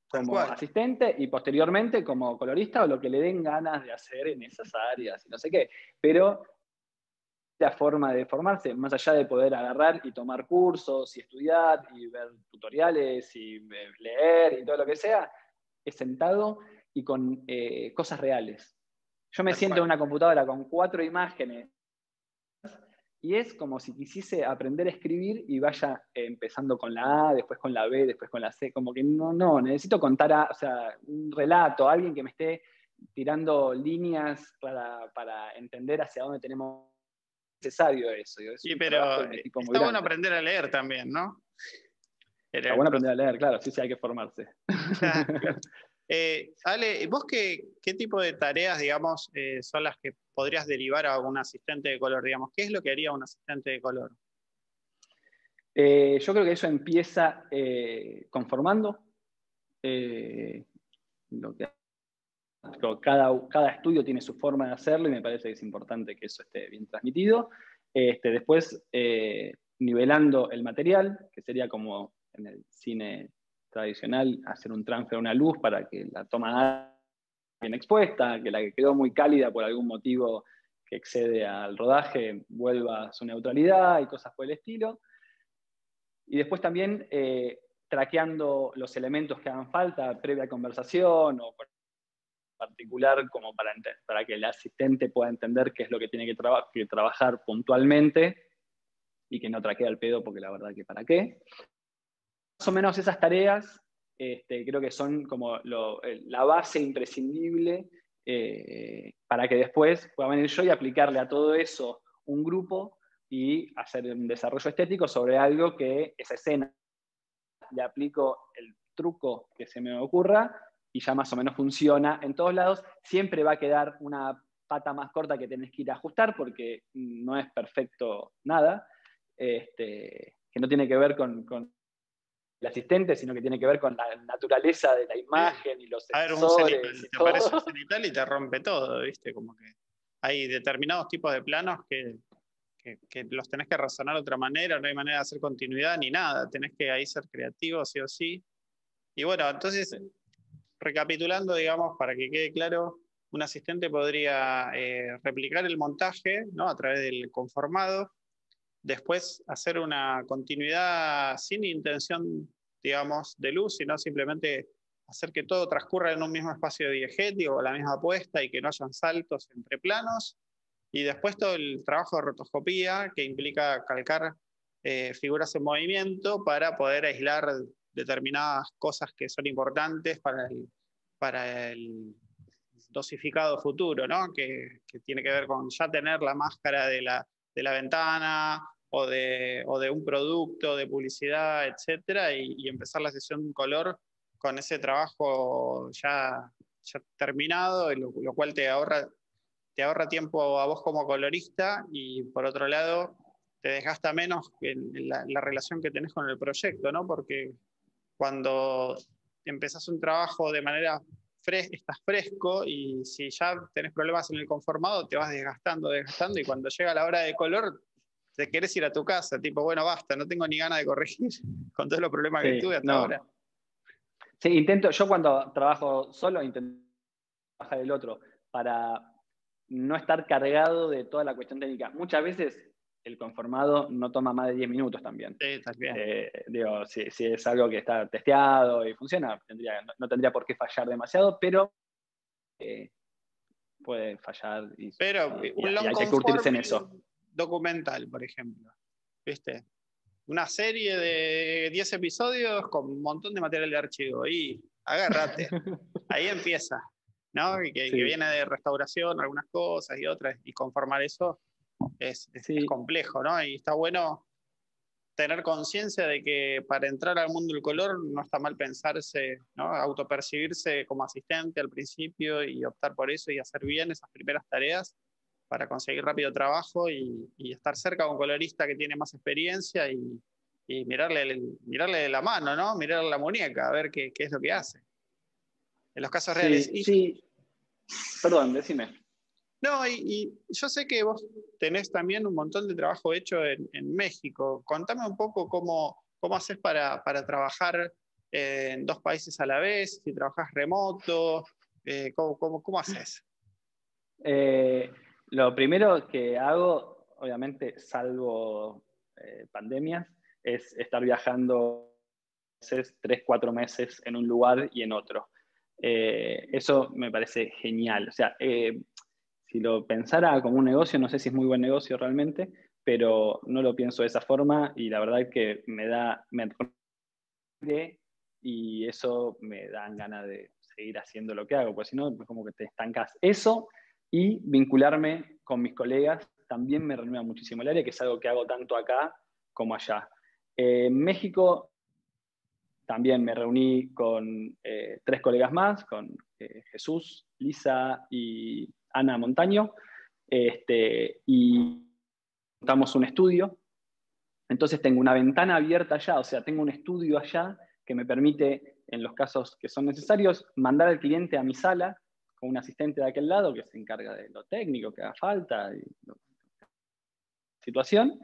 como asistente y posteriormente como colorista o lo que le den ganas de hacer en esas áreas y no sé qué. Pero la forma de formarse, más allá de poder agarrar y tomar cursos y estudiar y ver tutoriales y eh, leer y todo lo que sea, es sentado y con eh, cosas reales. Yo me siento en una computadora con cuatro imágenes y es como si quisiese aprender a escribir y vaya empezando con la A, después con la B, después con la C, como que no, no, necesito contar o sea, un relato, alguien que me esté tirando líneas para, entender hacia dónde tenemos necesario eso. sí, pero está bueno aprender a leer también, ¿no? Está bueno aprender a leer, claro, sí, sí hay que formarse. *laughs* Eh, Ale, ¿vos qué, qué, tipo de tareas, digamos, eh, son las que podrías derivar a un asistente de color? Digamos, ¿qué es lo que haría un asistente de color? Eh, yo creo que eso empieza conformando. cada, cada, estudio tiene su forma de hacerlo y me parece que es importante que eso esté bien transmitido. Este, después, nivelando el material, que sería como en el cine tradicional hacer un transfer a una luz para que la toma bien expuesta, que la que quedó muy cálida por algún motivo que excede al rodaje vuelva a su neutralidad y cosas por el estilo. Y después también eh, traqueando los elementos que hagan falta previa conversación o particular como para, para que el asistente pueda entender qué es lo que tiene que, que trabajar puntualmente y que no traquee al pedo porque la verdad que para qué. O menos esas tareas este, creo que son como la base imprescindible eh, para que después pueda venir yo y aplicarle a todo eso un grupo y hacer un desarrollo estético sobre algo que esa escena le aplico el truco que se me ocurra y ya más o menos funciona en todos lados. Siempre va a quedar una pata más corta que tenés que ir a ajustar porque no es perfecto nada, este, que no tiene que ver con, el asistente, sino que tiene que ver con la naturaleza de la imagen y los sensores. A ver, te aparece un *laughs* cenital y te rompe todo, ¿viste? Como que hay determinados tipos de planos que, que, los tenés que razonar de otra manera, no hay manera de hacer continuidad ni nada, tenés que ahí ser creativo sí o sí. Y bueno, entonces, recapitulando, digamos, para que quede claro, un asistente podría eh, replicar el montaje ¿no? a través del conformado, después hacer una continuidad sin intención, digamos, de luz, sino simplemente hacer que todo transcurra en un mismo espacio diegético la misma puesta y que no hayan saltos entre planos. Y después todo el trabajo de rotoscopía, que implica calcar eh, figuras en movimiento para poder aislar determinadas cosas que son importantes para el, para el dosificado futuro, ¿no? que, que, tiene que ver con ya tener la máscara de la, de la ventana o de, o de, un producto de publicidad, etcétera, y, y empezar la sesión color con ese trabajo ya, ya terminado, lo, lo, cual te ahorra, te ahorra tiempo a vos como colorista y por otro lado te desgasta menos en la, la relación que tenés con el proyecto, ¿no? Porque cuando empezás un trabajo de manera fresca, estás fresco y si ya tenés problemas en el conformado, te vas desgastando, desgastando y cuando llega la hora de color, te querés ir a tu casa, tipo, bueno, basta, no tengo ni ganas de corregir *laughs* con todos los problemas que tuve hasta ahora. Sí, intento, yo cuando trabajo solo, intento trabajar el otro para no estar cargado de toda la cuestión técnica. Muchas veces el conformado no toma más de 10 minutos también. Sí, también. Eh, digo, si, es algo que está testeado y funciona, no, tendría por qué fallar demasiado, pero eh, puede fallar y, pero, hay que curtirse en eso. Documental, por ejemplo. ¿Viste? Una serie de 10 episodios con un montón de material de archivo. Y agárrate. *laughs* Ahí empieza. ¿no? que viene de restauración, algunas cosas y otras, y conformar eso es, complejo, ¿no? Y está bueno tener conciencia de que para entrar al mundo del color no está mal pensarse, ¿no? autopercibirse como asistente al principio y optar por eso y hacer bien esas primeras tareas para conseguir rápido trabajo y, estar cerca de un colorista que tiene más experiencia y, mirarle, mirarle la mano, ¿no? mirarle la muñeca, a ver qué, es lo que hace. En los casos reales. sí. Perdón, decime. No, y, yo sé que vos tenés también un montón de trabajo hecho en, México. Contame un poco cómo, cómo haces para, trabajar en dos países a la vez, si trabajas remoto, eh, ¿cómo, haces? Eh, lo primero que hago, obviamente, salvo eh, pandemias, es estar viajando tres, cuatro meses en un lugar y en otro. eso me parece genial. O sea, si lo pensara como un negocio, no sé si es muy buen negocio realmente, pero no lo pienso de esa forma y la verdad que me da, me y eso me dan ganas de seguir haciendo lo que hago, porque si no, como que te estancas. Eso y vincularme con mis colegas también me renueva muchísimo el área, que es algo que hago tanto acá como allá. en México también me reuní con eh, tres colegas más, con eh, Jesús, Lisa y Ana Montaño, este, y montamos un estudio. Entonces tengo una ventana abierta allá, o sea, tengo un estudio allá que me permite, en los casos que son necesarios, mandar al cliente a mi sala un asistente de aquel lado que se encarga de lo técnico que haga falta, y situación.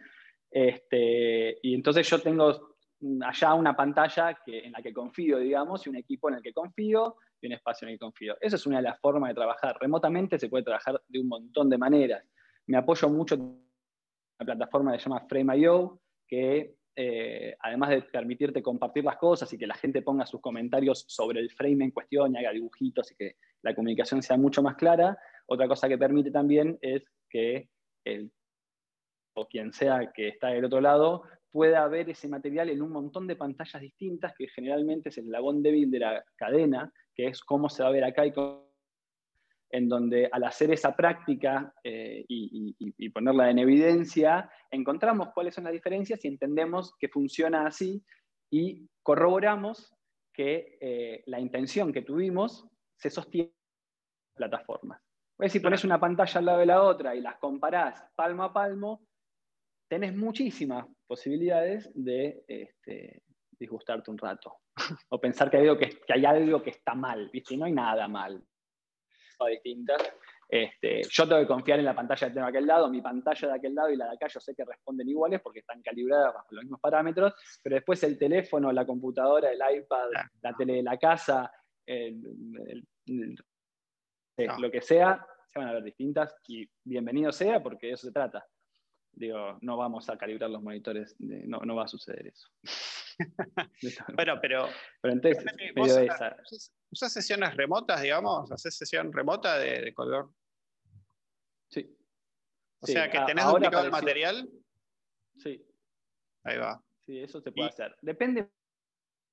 Este, y entonces yo tengo allá una pantalla que, en la que confío, digamos, y un equipo en el que confío, y un espacio en el que confío. Esa es una de las formas de trabajar. Remotamente se puede trabajar de un montón de maneras. Me apoyo mucho en una plataforma que se llama Frame.io, que eh, además de permitirte compartir las cosas y que la gente ponga sus comentarios sobre el frame en cuestión y haga dibujitos y que la comunicación sea mucho más clara, otra cosa que permite también es que el o quien sea que está del otro lado pueda ver ese material en un montón de pantallas distintas, que generalmente es el eslabón débil de la cadena, que es cómo se va a ver acá y en donde al hacer esa práctica eh, y, ponerla en evidencia, encontramos cuáles son las diferencias y entendemos que funciona así y corroboramos que eh, la intención que tuvimos se sostiene en la plataforma. Pues si pones una pantalla al lado de la otra y las comparás palmo a palmo, tenés muchísimas posibilidades de este, disgustarte un rato *laughs* o pensar que hay, algo que, hay algo que está mal, ¿viste? no hay nada mal. Distintas. Este, yo tengo que confiar en la pantalla que tengo de aquel lado, mi pantalla de aquel lado y la de acá yo sé que responden iguales porque están calibradas bajo los mismos parámetros, pero después el teléfono, la computadora, el iPad, la tele de la casa, lo que sea, se van a ver distintas y bienvenido sea porque de eso se trata. Digo, no vamos a calibrar los monitores, no, no va a suceder eso. *laughs* *laughs* bueno, pero. Pero entonces, medio esa. ¿Usas sesiones remotas, digamos? ¿Haces sesión remota de, color? Sí. O sea, que tenés duplicado el material. Sí. Ahí va. Sí, eso se puede hacer. Depende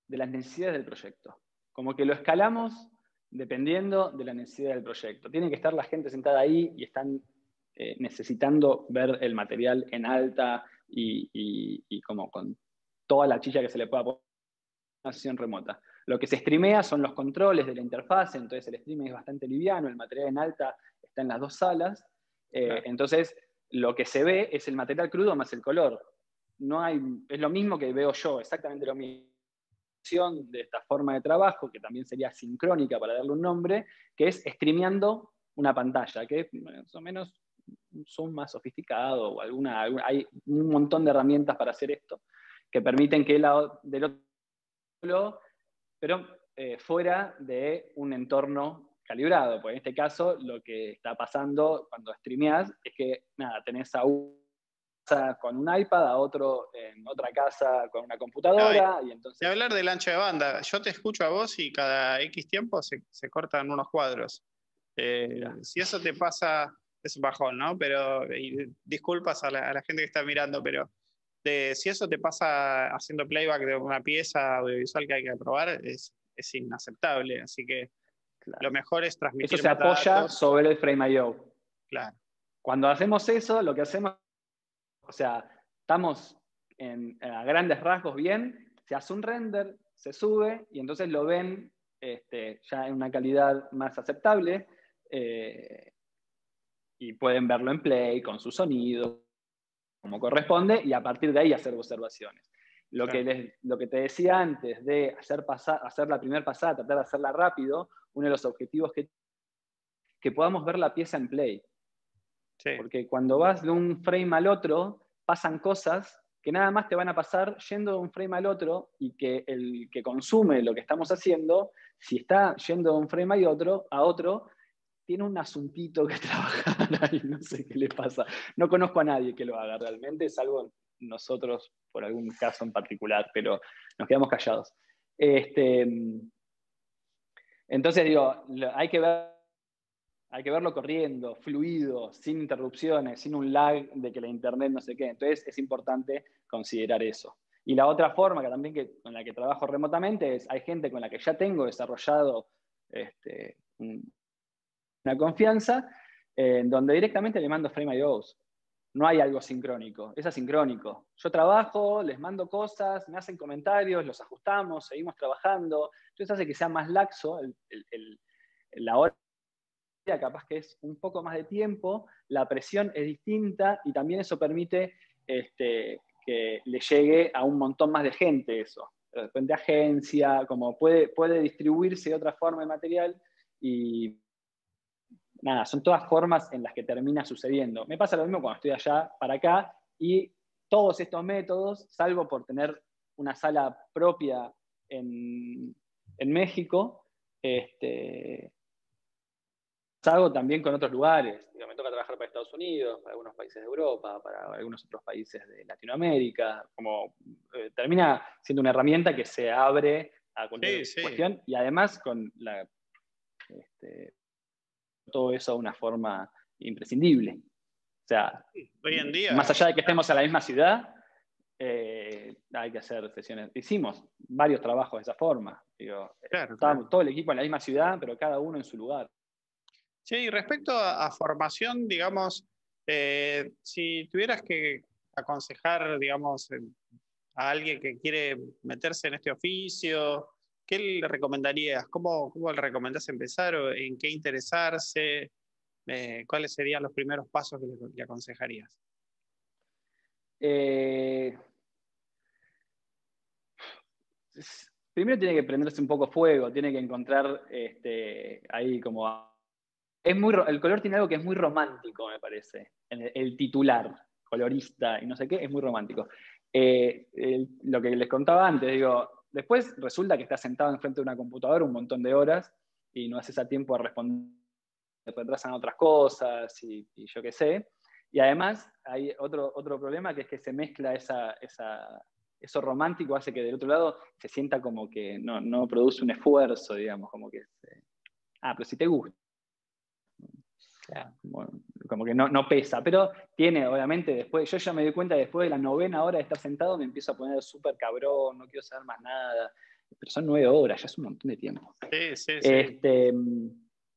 de las necesidades del proyecto. Como que lo escalamos dependiendo de la necesidad del proyecto. Tiene que estar la gente sentada ahí y están eh, necesitando ver el material en alta y, como con toda la chicha que se le pueda poner en una sesión remota. Lo que se streamea son los controles de la interfaz, entonces el streaming es bastante liviano, el material en alta está en las dos salas, eh, entonces lo que se ve es el material crudo más el color. No hay, es lo mismo que veo yo, exactamente lo mismo de esta forma de trabajo, que también sería sincrónica para darle un nombre, que es streameando una pantalla, que es más o menos un Zoom más sofisticado o alguna, hay un montón de herramientas para hacer esto que permiten que la, del otro pero eh, fuera de un entorno calibrado. Pues en este caso, lo que está pasando cuando streameas es que, nada, tenés a un con un iPad, a otro en otra casa con una computadora. y, entonces... hablar del ancho de banda, yo te escucho a vos y cada X tiempo se, cortan unos cuadros. Eh, si eso te pasa es un bajón, ¿no? Pero disculpas a la, gente que está mirando, pero si eso te pasa haciendo playback de una pieza audiovisual que hay que probar, es, es inaceptable. Así que lo mejor es transmitir. Eso se apoya sobre el Frame.io. Claro. Cuando hacemos eso, lo que hacemos, o sea, estamos en, a grandes rasgos bien, se hace un render, se sube y entonces lo ven este, ya en una calidad más aceptable. Eh, y pueden verlo en play con su sonido, como corresponde, y a partir de ahí hacer observaciones. Lo, que, lo que te decía antes de hacer, pasar, hacer la primera pasada, tratar de hacerla rápido, uno de los objetivos que que podamos ver la pieza en play. Porque cuando vas de un frame al otro, pasan cosas que nada más te van a pasar yendo de un frame al otro y que el que consume lo que estamos haciendo, si está yendo de un frame a otro, a otro tiene un asuntito que *laughs* trabajar ahí, no sé qué le pasa. No conozco a nadie que lo haga realmente, salvo nosotros por algún caso en particular, pero nos quedamos callados. Este, entonces digo, hay que, ver, hay que verlo corriendo, fluido, sin interrupciones, sin un lag de que la internet no sé qué. Entonces es importante considerar eso. Y la otra forma que también que, con la que trabajo remotamente es, hay gente con la que ya tengo desarrollado este, un, una confianza, en donde directamente le mando frame IOs. No hay algo sincrónico, es asincrónico. Yo trabajo, les mando cosas, me hacen comentarios, los ajustamos, seguimos trabajando. Entonces hace que sea más laxo la hora capaz que es un poco más de tiempo, la presión es distinta y también eso permite este, que le llegue a un montón más de gente eso. De agencia, como puede, puede distribuirse de otra forma el material y nada, son todas formas en las que termina sucediendo. Me pasa lo mismo cuando estoy allá para acá y todos estos métodos, salvo por tener una sala propia en, México, este, hago también con otros lugares. me toca trabajar para Estados Unidos, para algunos países de Europa, para algunos otros países de Latinoamérica. Como, eh, termina siendo una herramienta que se abre a cualquier cuestión y además con la este, todo eso de una forma imprescindible. O sea, hoy en día, más allá de que estemos en la misma ciudad, eh, hay que hacer sesiones. Hicimos varios trabajos de esa forma. Digo, estábamos todo el equipo en la misma ciudad, pero cada uno en su lugar. Sí, y respecto a, formación, digamos, eh, si tuvieras que aconsejar, digamos, a alguien que quiere meterse en este oficio, ¿qué le recomendarías? ¿Cómo, cómo le recomendás empezar? O ¿En qué interesarse? Eh, ¿Cuáles serían los primeros pasos que le, aconsejarías? Eh, primero tiene que prenderse un poco fuego, tiene que encontrar este, ahí como... Es muy, el color tiene algo que es muy romántico, me parece. El, titular, colorista y no sé qué, es muy romántico. Eh, lo que les contaba antes, digo, después resulta que estás sentado enfrente de una computadora un montón de horas y no haces a tiempo a responder, te retrasan otras cosas y, yo qué sé. Y además hay otro, otro problema que es que se mezcla esa, eso romántico hace que del otro lado se sienta como que no, produce un esfuerzo, digamos, como que... ah, pero si te gusta. Como que no, pesa, pero tiene, obviamente, después, yo ya me di cuenta después de la novena hora de estar sentado me empiezo a poner súper cabrón, no quiero saber más nada, pero son nueve horas, ya es un montón de tiempo. Sí, sí, sí. Este,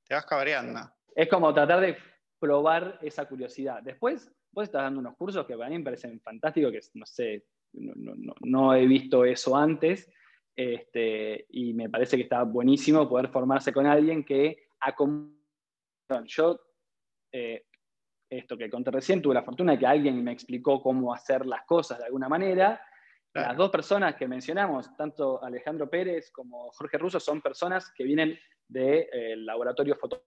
te vas cabreando. Es como tratar de probar esa curiosidad. Después, vos estás dando unos cursos que para mí me parecen fantásticos, que no sé, no, he visto eso antes, este, y me parece que está buenísimo poder formarse con alguien que yo eh, esto que conté recién, tuve la fortuna de que alguien me explicó cómo hacer las cosas de alguna manera. Las dos personas que mencionamos, tanto Alejandro Pérez como Jorge Russo, son personas que vienen del de, eh, laboratorio foto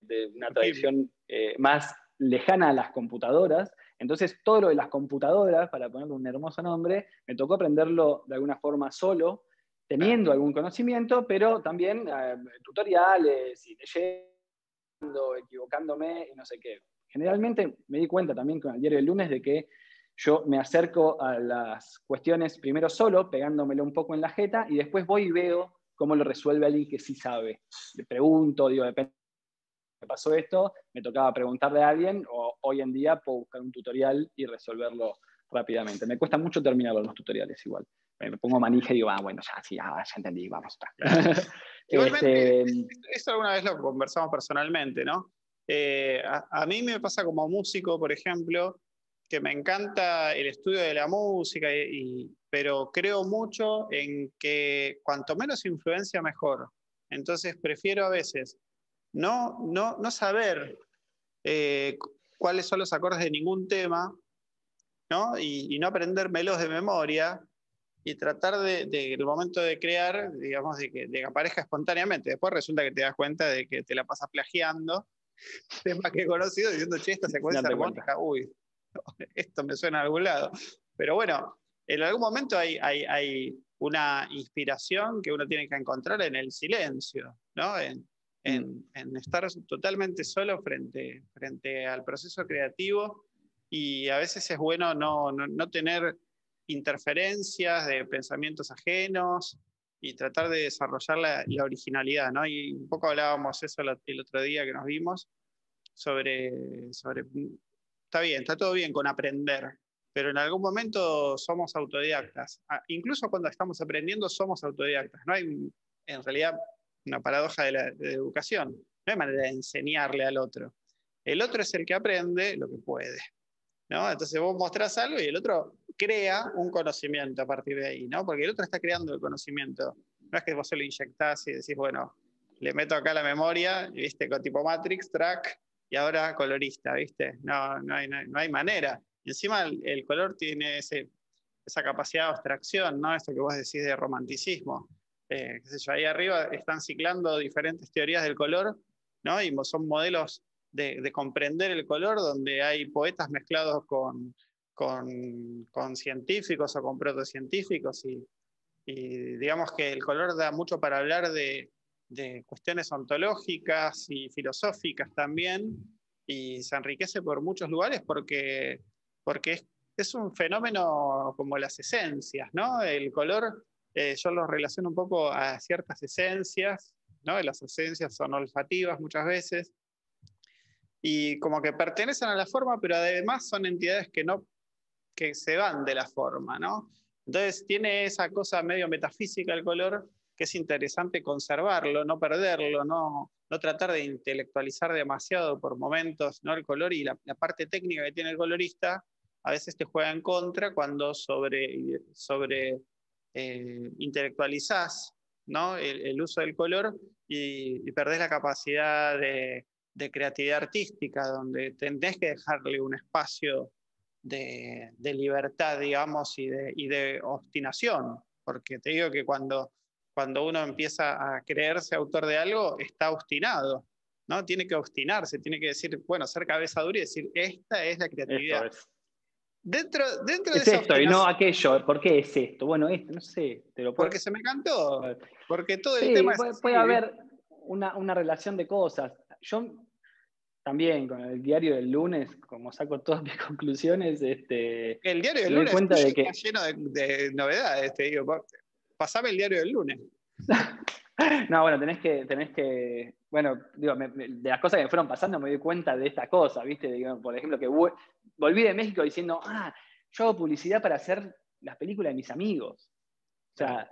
de una tradición eh, más lejana a las computadoras. Entonces, todo lo de las computadoras, para ponerle un hermoso nombre, me tocó aprenderlo de alguna forma solo, teniendo algún conocimiento, pero también eh, tutoriales y leyendo, equivocándome y no sé qué. Generalmente me di cuenta también con el diario del lunes de que yo me acerco a las cuestiones primero solo, pegándomelo un poco en la jeta, y después voy y veo cómo lo resuelve alguien que sí sabe. Le pregunto, digo, depende pasó esto, me tocaba preguntarle a alguien, o hoy en día puedo buscar un tutorial y resolverlo rápidamente. Me cuesta mucho terminar los tutoriales igual. Me pongo manija y digo, ah, bueno, ya, sí, ya, entendí, vamos. *laughs* Igualmente, *laughs* este, esto alguna vez lo conversamos personalmente, ¿no? Eh, a, mí me pasa como músico, por ejemplo, que me encanta el estudio de la música, pero creo mucho en que cuanto menos influencia, mejor. Entonces prefiero a veces no, no, no saber eh, cuáles son los acordes de ningún tema, ¿no? Y, no aprendérmelos de memoria y tratar de, el momento de crear, digamos, de que, de aparezca espontáneamente. Después resulta que te das cuenta de que te la pasas plagiando *laughs* temas que he conocido diciendo, che, esta secuencia armónica, uy, *laughs* esto me suena a algún lado. Pero bueno, en algún momento hay, hay, hay, una inspiración que uno tiene que encontrar en el silencio, ¿no? En, en, estar totalmente solo frente, frente al proceso creativo y a veces es bueno no, no, tener interferencias de pensamientos ajenos y tratar de desarrollar la, originalidad, ¿no? Y un poco hablábamos eso el otro día que nos vimos sobre, sobre, está bien, está todo bien con aprender, pero en algún momento somos autodidactas. Ah, incluso cuando estamos aprendiendo somos autodidactas. No hay, en realidad, una paradoja de la educación. No hay manera de enseñarle al otro. El otro es el que aprende lo que puede. ¿No? Entonces vos mostrás algo y el otro crea un conocimiento a partir de ahí, ¿no? porque el otro está creando el conocimiento. No es que vos se lo inyectás y decís, bueno, le meto acá la memoria, ¿viste? Con tipo Matrix, track, y ahora colorista, ¿viste? No, no, hay, no hay manera. Y encima el, color tiene esa capacidad de abstracción, ¿no? Esto que vos decís de romanticismo. Eh, ahí arriba están ciclando diferentes teorías del color, ¿no? Y son modelos de, comprender el color donde hay poetas mezclados con, con, científicos o con protocientíficos y, y, digamos que el color da mucho para hablar de, de cuestiones ontológicas y filosóficas también y se enriquece por muchos lugares porque, porque es, es un fenómeno como las esencias, ¿no? El color eh, yo lo relaciono un poco a ciertas esencias, ¿no? Las esencias son olfativas muchas veces, y como que pertenecen a la forma, pero además son entidades que no que se van de la forma, ¿no? Entonces tiene esa cosa medio metafísica el color que es interesante conservarlo, no perderlo, no, no tratar de intelectualizar demasiado por momentos ¿no? el color y la, parte técnica que tiene el colorista a veces te juega en contra cuando sobre, sobre eh, intelectualizás ¿no? el, uso del color y, perdés la capacidad de, de, creatividad artística, donde tendés que dejarle un espacio de, de libertad, digamos, y de, y de obstinación. Porque te digo que cuando cuando uno empieza a creerse autor de algo, está obstinado, ¿no? Tiene que obstinarse, tiene que decir, bueno, ser cabeza dura y decir, esta es la creatividad. Dentro, dentro es esto y no aquello. ¿Por qué es esto? Bueno, esto, no sé. Porque se me cantó. Porque todo el tema puede, Puede haber una, relación de cosas. Yo también con el diario del lunes, como saco todas mis *laughs* conclusiones, este, el diario del lunes cuenta de que... está lleno de, novedades, te digo pasame el diario del lunes. *laughs* no, bueno, tenés que, tenés que, bueno, digo, de las cosas que me fueron pasando me di cuenta de esta cosa, ¿viste? por ejemplo, que volví de México diciendo, ah, yo hago publicidad para hacer las películas de mis amigos. O sea,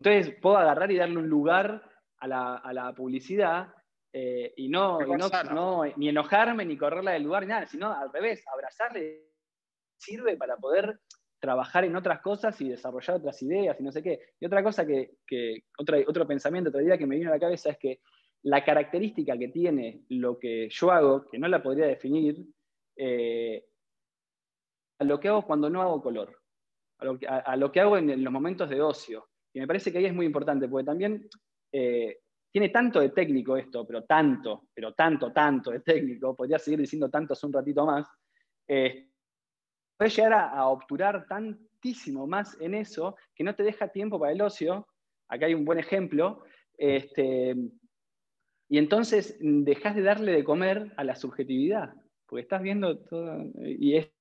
entonces puedo agarrar y darle un lugar a la, publicidad eh, y, no, no, ni enojarme, ni correrla del lugar, ni nada, sino al revés, abrazarle sirve para poder trabajar en otras cosas y desarrollar otras ideas y no sé qué. Y otra cosa que, otro pensamiento, otra idea que me vino a la cabeza es que la característica que tiene lo que yo hago, que no la podría definir, eh, a lo que hago cuando no hago color, a lo que, hago en, los momentos de ocio. Y me parece que ahí es muy importante, porque también eh, tiene tanto de técnico esto, pero tanto, pero tanto, tanto de técnico, podría seguir diciendo tantos un ratito más. Eh, puedes llegar a, obturar tantísimo más en eso que no te deja tiempo para el ocio. Acá hay un buen ejemplo. Este, y entonces dejas de darle de comer a la subjetividad, porque estás viendo todo, y es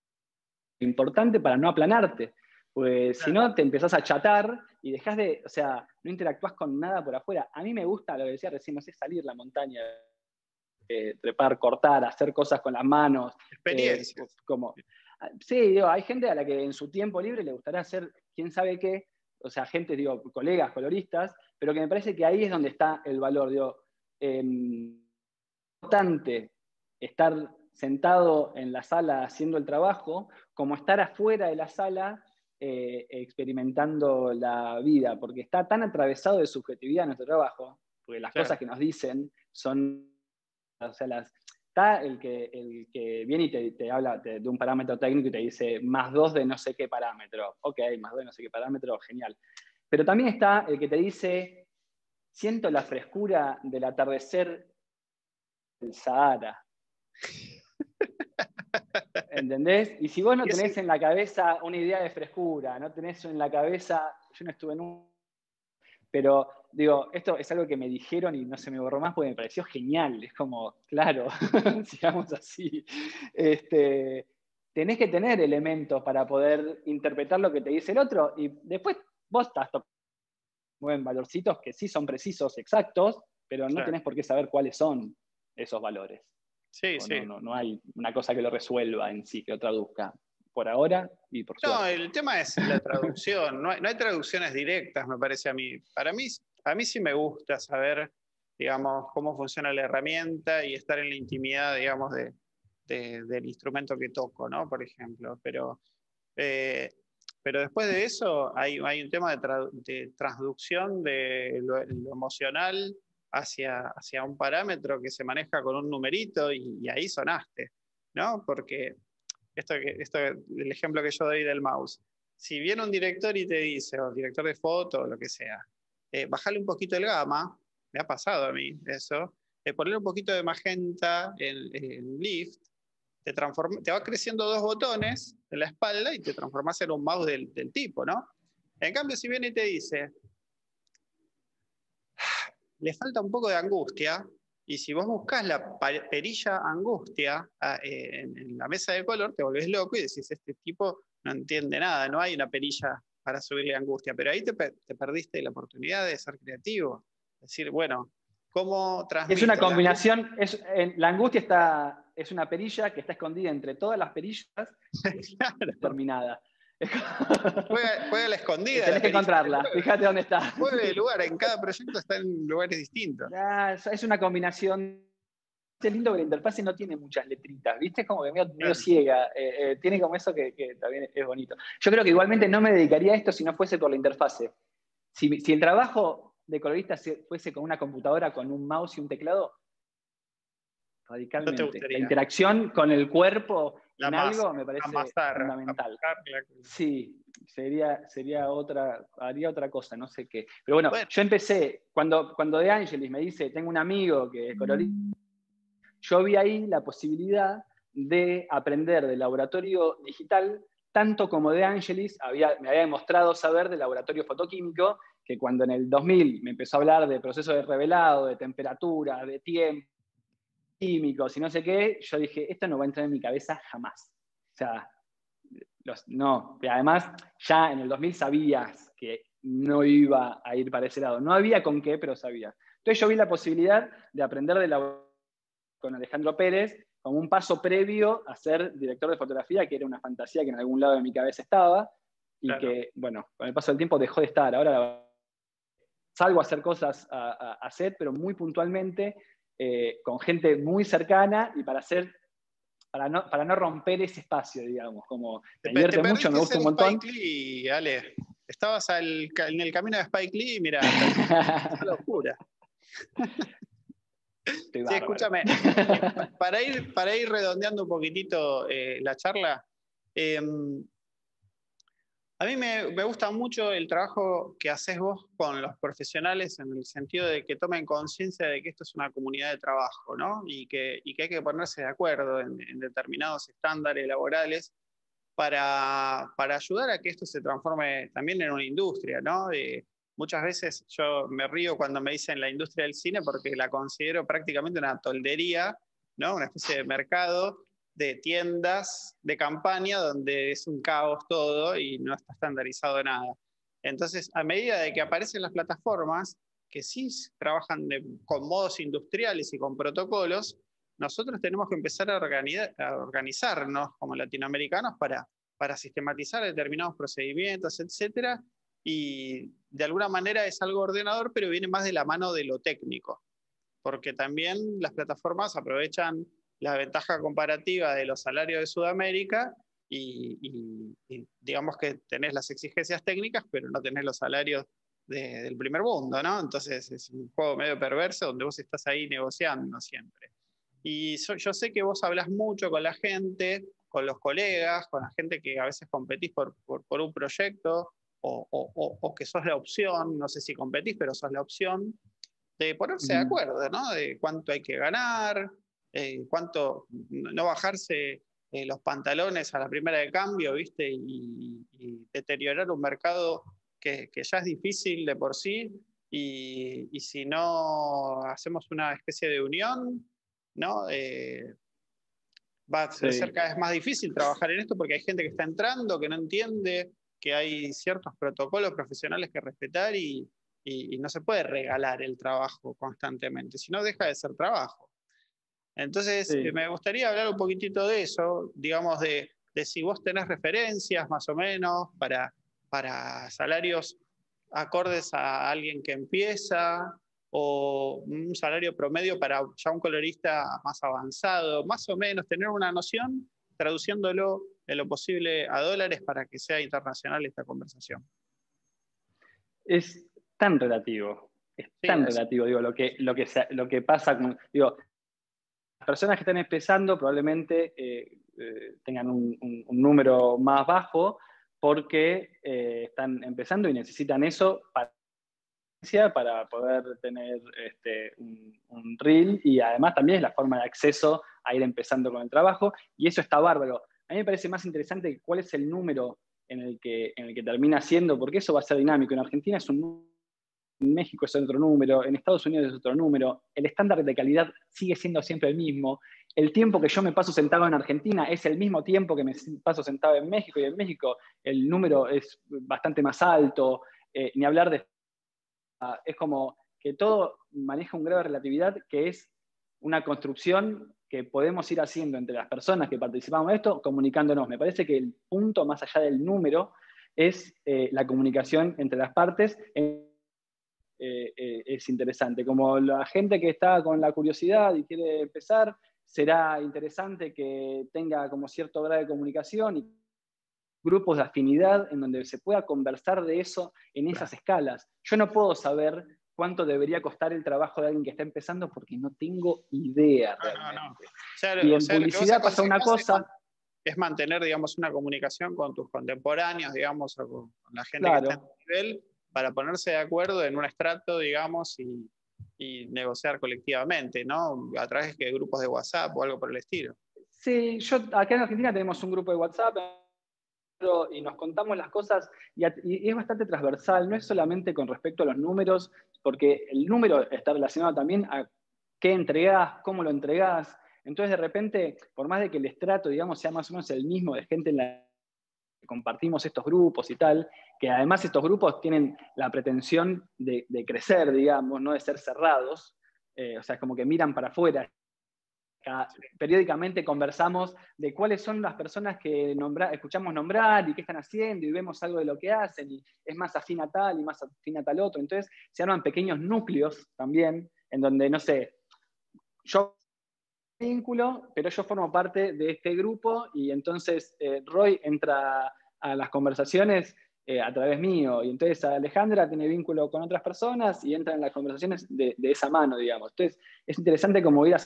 importante para no aplanarte, pues si no te empezás a chatar y dejas de, o sea, no interactúas con nada por afuera. A mí me gusta, lo que decía recién, no sé, salir la montaña, eh, trepar, cortar, hacer cosas con las manos. Experiencia. Eh, como, Sí, digo, hay gente a la que en su tiempo libre le gustaría hacer quién sabe qué, o sea, gente, digo, colegas, coloristas, pero que me parece que ahí es donde está el valor, digo, eh, importante estar sentado en la sala haciendo el trabajo, como estar afuera de la sala eh, experimentando la vida, porque está tan atravesado de subjetividad nuestro trabajo, porque las cosas que nos dicen son, o sea, las, Está el que, el que viene y te, habla de un parámetro técnico y te dice más dos de no sé qué parámetro. Ok, más dos de no sé qué parámetro, genial. Pero también está el que te dice, siento la frescura del atardecer del Sahara. *laughs* ¿Entendés? Y si vos no tenés en la cabeza una idea de frescura, no tenés en la cabeza, yo no estuve en un pero digo, esto es algo que me dijeron y no se me borró más porque me pareció genial. Es como, claro, *laughs* sigamos así. Este, tenés que tener elementos para poder interpretar lo que te dice el otro y después vos estás en valorcitos que sí son precisos, exactos, pero no tenés por qué saber cuáles son esos valores. Sí, sí. No, no, hay una cosa que lo resuelva en sí, que lo traduzca por ahora y por No, el tema es la traducción. no, hay, traducciones directas, me parece a mí. Para mí, a mí sí me gusta saber, digamos, cómo funciona la herramienta y estar en la intimidad, digamos, de, del instrumento que toco, ¿no? Por ejemplo. Pero, eh, pero después de eso hay, hay un tema de, transducción de lo, emocional hacia, hacia un parámetro que se maneja con un numerito y, y ahí sonaste, ¿no? Porque esto, esto, el ejemplo que yo doy del mouse. Si viene un director y te dice, o director de foto, o lo que sea, eh, bajale un poquito el gama, me ha pasado a mí eso, eh, ponerle un poquito de magenta en, en lift, te, transforma, te va creciendo dos botones en la espalda y te transformas en un mouse del, del tipo, ¿no? En cambio, si viene y te dice, le falta un poco de angustia, y si vos buscas la perilla angustia ah, eh, en, la mesa de color, te volvés loco y decís, este tipo no entiende nada, no hay una perilla para subirle angustia, pero ahí te, perdiste la oportunidad de ser creativo. Decir, bueno, ¿cómo transmitir? Es una combinación, la angustia, es, la angustia está es una perilla que está escondida entre todas las perillas *laughs* terminada. Juega, la escondida. Tenés que encontrarla, fíjate dónde está. Juega lugar, en cada proyecto está en lugares distintos. es una combinación. Es lindo que la interfase no tiene muchas letritas, ¿viste? Es como que medio, ciega. Eh, eh, tiene como eso que, también es bonito. Yo creo que igualmente no me dedicaría a esto si no fuese por la interfase. Si, si el trabajo de colorista fuese con una computadora, con un mouse y un teclado, radicalmente. la interacción con el cuerpo en algo me parece fundamental. Sí, sería, sería otra, haría otra cosa, no sé qué. Pero bueno, yo empecé, cuando, cuando De Angelis me dice, tengo un amigo que es colorista, yo vi ahí la posibilidad de aprender de laboratorio digital, tanto como De Angelis había, me había demostrado saber de laboratorio fotoquímico, que cuando en el 2000 me empezó a hablar de procesos de revelado, de temperatura, de tiempo, químicos y no sé qué, yo dije, esto no va a entrar en mi cabeza jamás. O sea, no. Y además, ya en el 2000 sabías que no iba a ir para ese lado. No había con qué, pero sabía. Entonces yo vi la posibilidad de aprender de la, con Alejandro Pérez como un paso previo a ser director de fotografía, que era una fantasía que en algún lado de mi cabeza estaba, y que, bueno, con el paso del tiempo dejó de estar. Ahora salgo a hacer cosas a, a, a set, pero muy puntualmente eh, con gente muy cercana y para hacer para no, para no romper ese espacio, digamos, como me divierte mucho, me gusta un montón. Spike Lee, Ale. Estabas en el camino de Spike Lee y mira, *laughs* una locura. Sí, escúchame, para ir, para ir redondeando un poquitito eh, la charla, eh, a mí me, gusta mucho el trabajo que haces vos con los profesionales en el sentido de que tomen conciencia de que esto es una comunidad de trabajo, ¿no? Y que, hay que ponerse de acuerdo en, determinados estándares laborales para, ayudar a que esto se transforme también en una industria, ¿no? muchas veces yo me río cuando me dicen la industria del cine porque la considero prácticamente una toldería, ¿no? Una especie de mercado de tiendas de campaña donde es un caos todo y no está estandarizado nada. Entonces, a medida de que aparecen las plataformas, que sí trabajan con modos industriales y con protocolos, nosotros tenemos que empezar a, organizarnos como latinoamericanos para, para sistematizar determinados procedimientos, etc. Y de alguna manera es algo ordenador, pero viene más de la mano de lo técnico, porque también las plataformas aprovechan la ventaja comparativa de los salarios de Sudamérica y, digamos que tenés las exigencias técnicas, pero no tenés los salarios del primer mundo, ¿no? Entonces es un juego medio perverso donde vos estás ahí negociando siempre. Y yo sé que vos hablas mucho con la gente, con los colegas, con la gente que a veces competís por, por, un proyecto o, o, o, que sos la opción, no sé si competís, pero sos la opción de ponerse de acuerdo, ¿no? De cuánto hay que ganar, eh, cuánto, no bajarse eh, los pantalones a la primera de cambio, ¿viste? Y, deteriorar un mercado que, ya es difícil de por sí. Y, si no hacemos una especie de unión, ¿no? Eh, va a ser cada vez más difícil trabajar en esto porque hay gente que está entrando, que no entiende, que hay ciertos protocolos profesionales que respetar y, y no se puede regalar el trabajo constantemente, si no deja de ser trabajo. Entonces, eh, me gustaría hablar un poquitito de eso, digamos, de, si vos tenés referencias más o menos para, para salarios acordes a alguien que empieza o un salario promedio para ya un colorista más avanzado, más o menos tener una noción, traduciéndolo en lo posible a dólares para que sea internacional esta conversación. Es tan relativo, es tan relativo, digo, lo que, lo que, lo que pasa con, digo, personas que están empezando probablemente eh, eh, tengan un, número más bajo porque eh, están empezando y necesitan eso para, para poder tener este, un, un, reel y además también es la forma de acceso a ir empezando con el trabajo y eso está bárbaro. A mí me parece más interesante cuál es el número en el que, en el que termina siendo, porque eso va a ser dinámico. En Argentina es un en México es otro número, en Estados Unidos es otro número, el estándar de calidad sigue siendo siempre el mismo, el tiempo que yo me paso sentado en Argentina es el mismo tiempo que me paso sentado en México y en México el número es bastante más alto, eh, ni hablar de... Es como que todo maneja un grado de relatividad que es una construcción que podemos ir haciendo entre las personas que participamos en esto, comunicándonos. Me parece que el punto más allá del número es eh, la comunicación entre las partes. Eh, eh, es interesante. Como la gente que está con la curiosidad y quiere empezar, será interesante que tenga como cierto grado de comunicación y grupos de afinidad en donde se pueda conversar de eso en esas escalas. Yo no puedo saber cuánto debería costar el trabajo de alguien que está empezando porque no tengo idea realmente. y en publicidad pasa una cosa... Es mantener, digamos, una comunicación con tus contemporáneos, digamos, o con la gente que está en nivel, para ponerse de acuerdo en un estrato, digamos, y, y negociar colectivamente, ¿no? A través de grupos de WhatsApp o algo por el estilo. Sí, yo acá en Argentina tenemos un grupo de WhatsApp y nos contamos las cosas y, es bastante transversal, no es solamente con respecto a los números, porque el número está relacionado también a qué entregás, cómo lo entregás. Entonces, de repente, por más de que el estrato, digamos, sea más o menos el mismo de gente en la que compartimos estos grupos y tal, que además estos grupos tienen la pretensión de, crecer, digamos, no de ser cerrados, eh, o sea, como que miran para afuera, periódicamente conversamos de cuáles son las personas que escuchamos nombrar y qué están haciendo y vemos algo de lo que hacen y es más afín a tal y más afín a tal otro. Entonces se arman pequeños núcleos también en donde, no sé, yo vínculo, pero yo formo parte de este grupo y entonces eh, Roy entra a las conversaciones eh, a través mío y entonces Alejandra tiene vínculo con otras personas y entra en las conversaciones de, esa mano, digamos. Entonces es interesante como ir a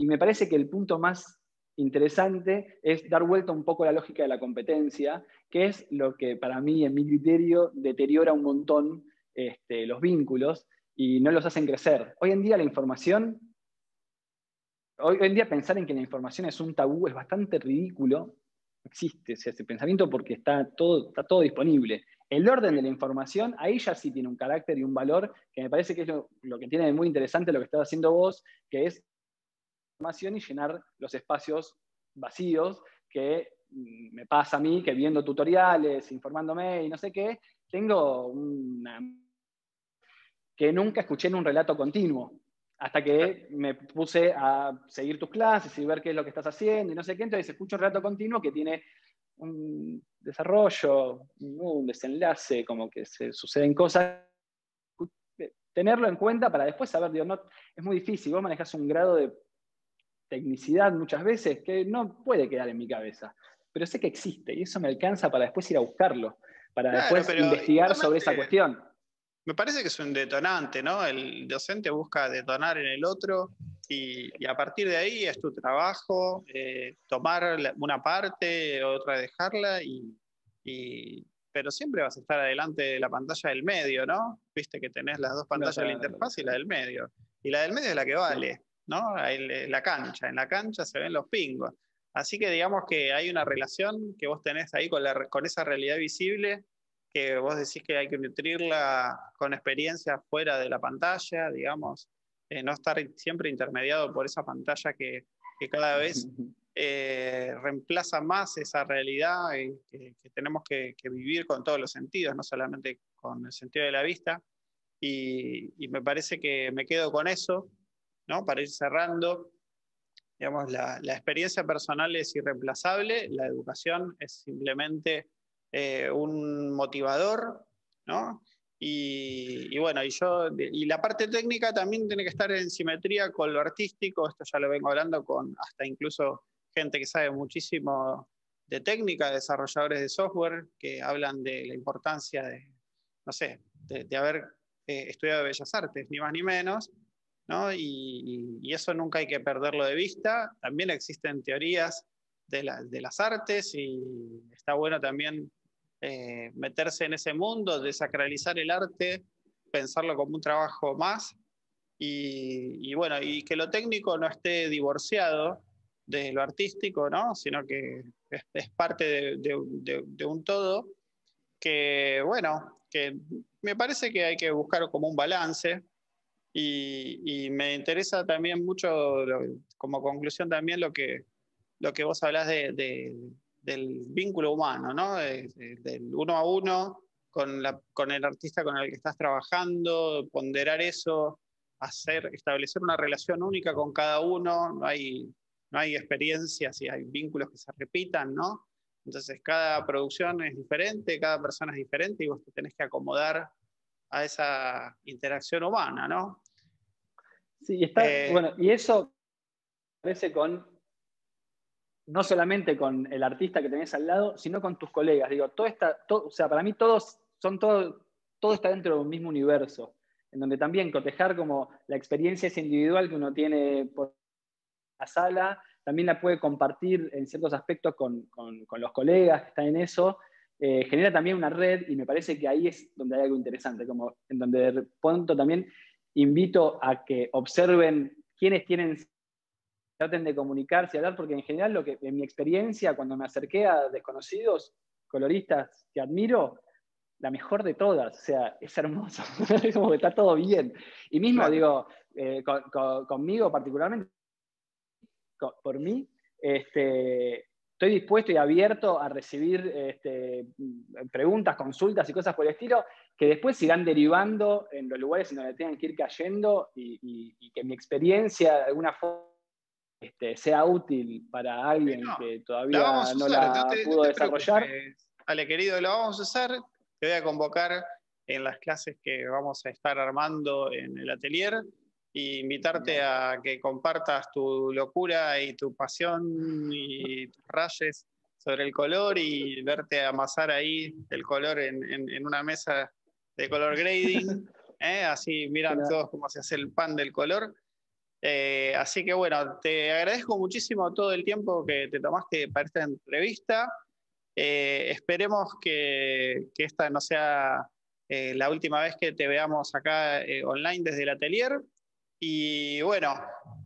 y me parece que el punto más interesante es dar vuelta un poco a la lógica de la competencia, que es lo que para mí, en mi criterio, deteriora un montón este, los vínculos y no los hacen crecer. Hoy en día la información, hoy, en día pensar en que la información es un tabú es bastante ridículo. Existe ese pensamiento porque está todo, está todo disponible. El orden de la información, ahí ya sí tiene un carácter y un valor que me parece que es lo, que tiene muy interesante lo que estás haciendo vos, que es y llenar los espacios vacíos que mm, me pasa a mí, que viendo tutoriales, informándome y no sé qué, tengo una... que nunca escuché en un relato continuo, hasta que me puse a seguir tus clases y ver qué es lo que estás haciendo y no sé qué, entonces escucho un relato continuo que tiene un desarrollo, un desenlace, como que se suceden cosas tenerlo en cuenta para después saber, digo, no, es muy difícil, vos manejas un grado de tecnicidad muchas veces que no puede quedar en mi cabeza, pero sé que existe y eso me alcanza para después ir a buscarlo, para después investigar sobre esa cuestión. Me parece que es un detonante, ¿no? El docente busca detonar en el otro y, a partir de ahí es tu trabajo, eh, tomar una parte, otra dejarla, y, pero siempre vas a estar adelante de la pantalla del medio, ¿no? Viste que tenés las dos pantallas de la interfaz y la del medio. Y la del medio es la que vale. ¿no? La cancha, en la cancha se ven los pingos. Así que digamos que hay una relación que vos tenés ahí con, con esa realidad visible, que vos decís que hay que nutrirla con experiencias fuera de la pantalla, digamos, eh, no estar siempre intermediado por esa pantalla que, cada vez *laughs* eh, reemplaza más esa realidad y que, tenemos que, vivir con todos los sentidos, no solamente con el sentido de la vista. y me parece que me quedo con eso, para ir cerrando, digamos, la, experiencia personal es irreemplazable, la educación es simplemente eh, un motivador, Y, bueno, y, yo, y la parte técnica también tiene que estar en simetría con lo artístico, esto ya lo vengo hablando con hasta incluso gente que sabe muchísimo de técnica, desarrolladores de software, que hablan de la importancia de, no sé, de, haber eh, estudiado Bellas Artes, ni más ni menos, y, eso nunca hay que perderlo de vista. También existen teorías de, las artes y está bueno también eh, meterse en ese mundo, desacralizar el arte, pensarlo como un trabajo más y, bueno, y que lo técnico no esté divorciado de lo artístico, ¿no? sino que es, parte de, un todo que, bueno, que me parece que hay que buscar como un balance, y, me interesa también mucho, como conclusión también, lo que, lo que vos hablás de, del vínculo humano, ¿no? del uno a uno con, la, con, el artista con el que estás trabajando, ponderar eso, hacer, establecer una relación única con cada uno, no hay, no hay experiencias y hay vínculos que se repitan, ¿no? Entonces cada producción es diferente, cada persona es diferente y vos te tenés que acomodar a esa interacción humana, ¿no? Sí, está, eh, bueno, y eso parece con, no solamente con el artista que tenés al lado, sino con tus colegas. Digo, todo está, o sea, para mí todos son todo, todo está dentro de un mismo universo, en donde también cotejar como la experiencia es individual que uno tiene por la sala, también la puede compartir en ciertos aspectos con, los colegas que están en eso, eh, genera también una red y me parece que ahí es donde hay algo interesante, como en donde de pronto también invito a que observen quiénes tienen, traten de comunicarse y hablar, porque en general lo que en mi experiencia cuando me acerqué a desconocidos, coloristas que admiro, la mejor de todas, o sea, es hermoso, *laughs* es como que está todo bien. Y mismo digo, eh, conmigo particularmente, por mí, este, estoy dispuesto y abierto a recibir este, preguntas, consultas y cosas por el estilo, que después irán derivando en los lugares en donde tengan que ir cayendo y, que mi experiencia de alguna forma este, sea útil para alguien que todavía no la pudo desarrollar. Ale, querido, lo vamos a usar. Te voy a convocar en las clases que vamos a estar armando en el atelier y invitarte a que compartas tu locura y tu pasión y tus rayes sobre el color y verte amasar ahí el color en, en, una mesa de color grading. *laughs* ¿eh? Así miran todos cómo se hace el pan del color. Eh, así que bueno, te agradezco muchísimo todo el tiempo que te tomaste para esta entrevista. Eh, esperemos que, que, esta no sea la última vez que te veamos acá online desde el atelier. Y bueno,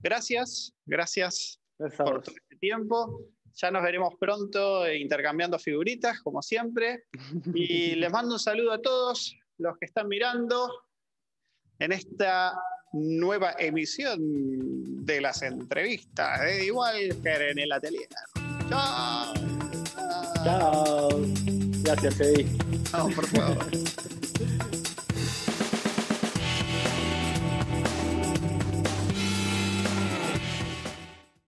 gracias, gracias por todo este tiempo. Ya nos veremos pronto intercambiando figuritas, como siempre. *laughs* Y les mando un saludo a todos los que están mirando en esta nueva emisión de las entrevistas de Igual que en el atelier. Chao. Chao. Gracias, Eddie. Vamos, por favor. *laughs*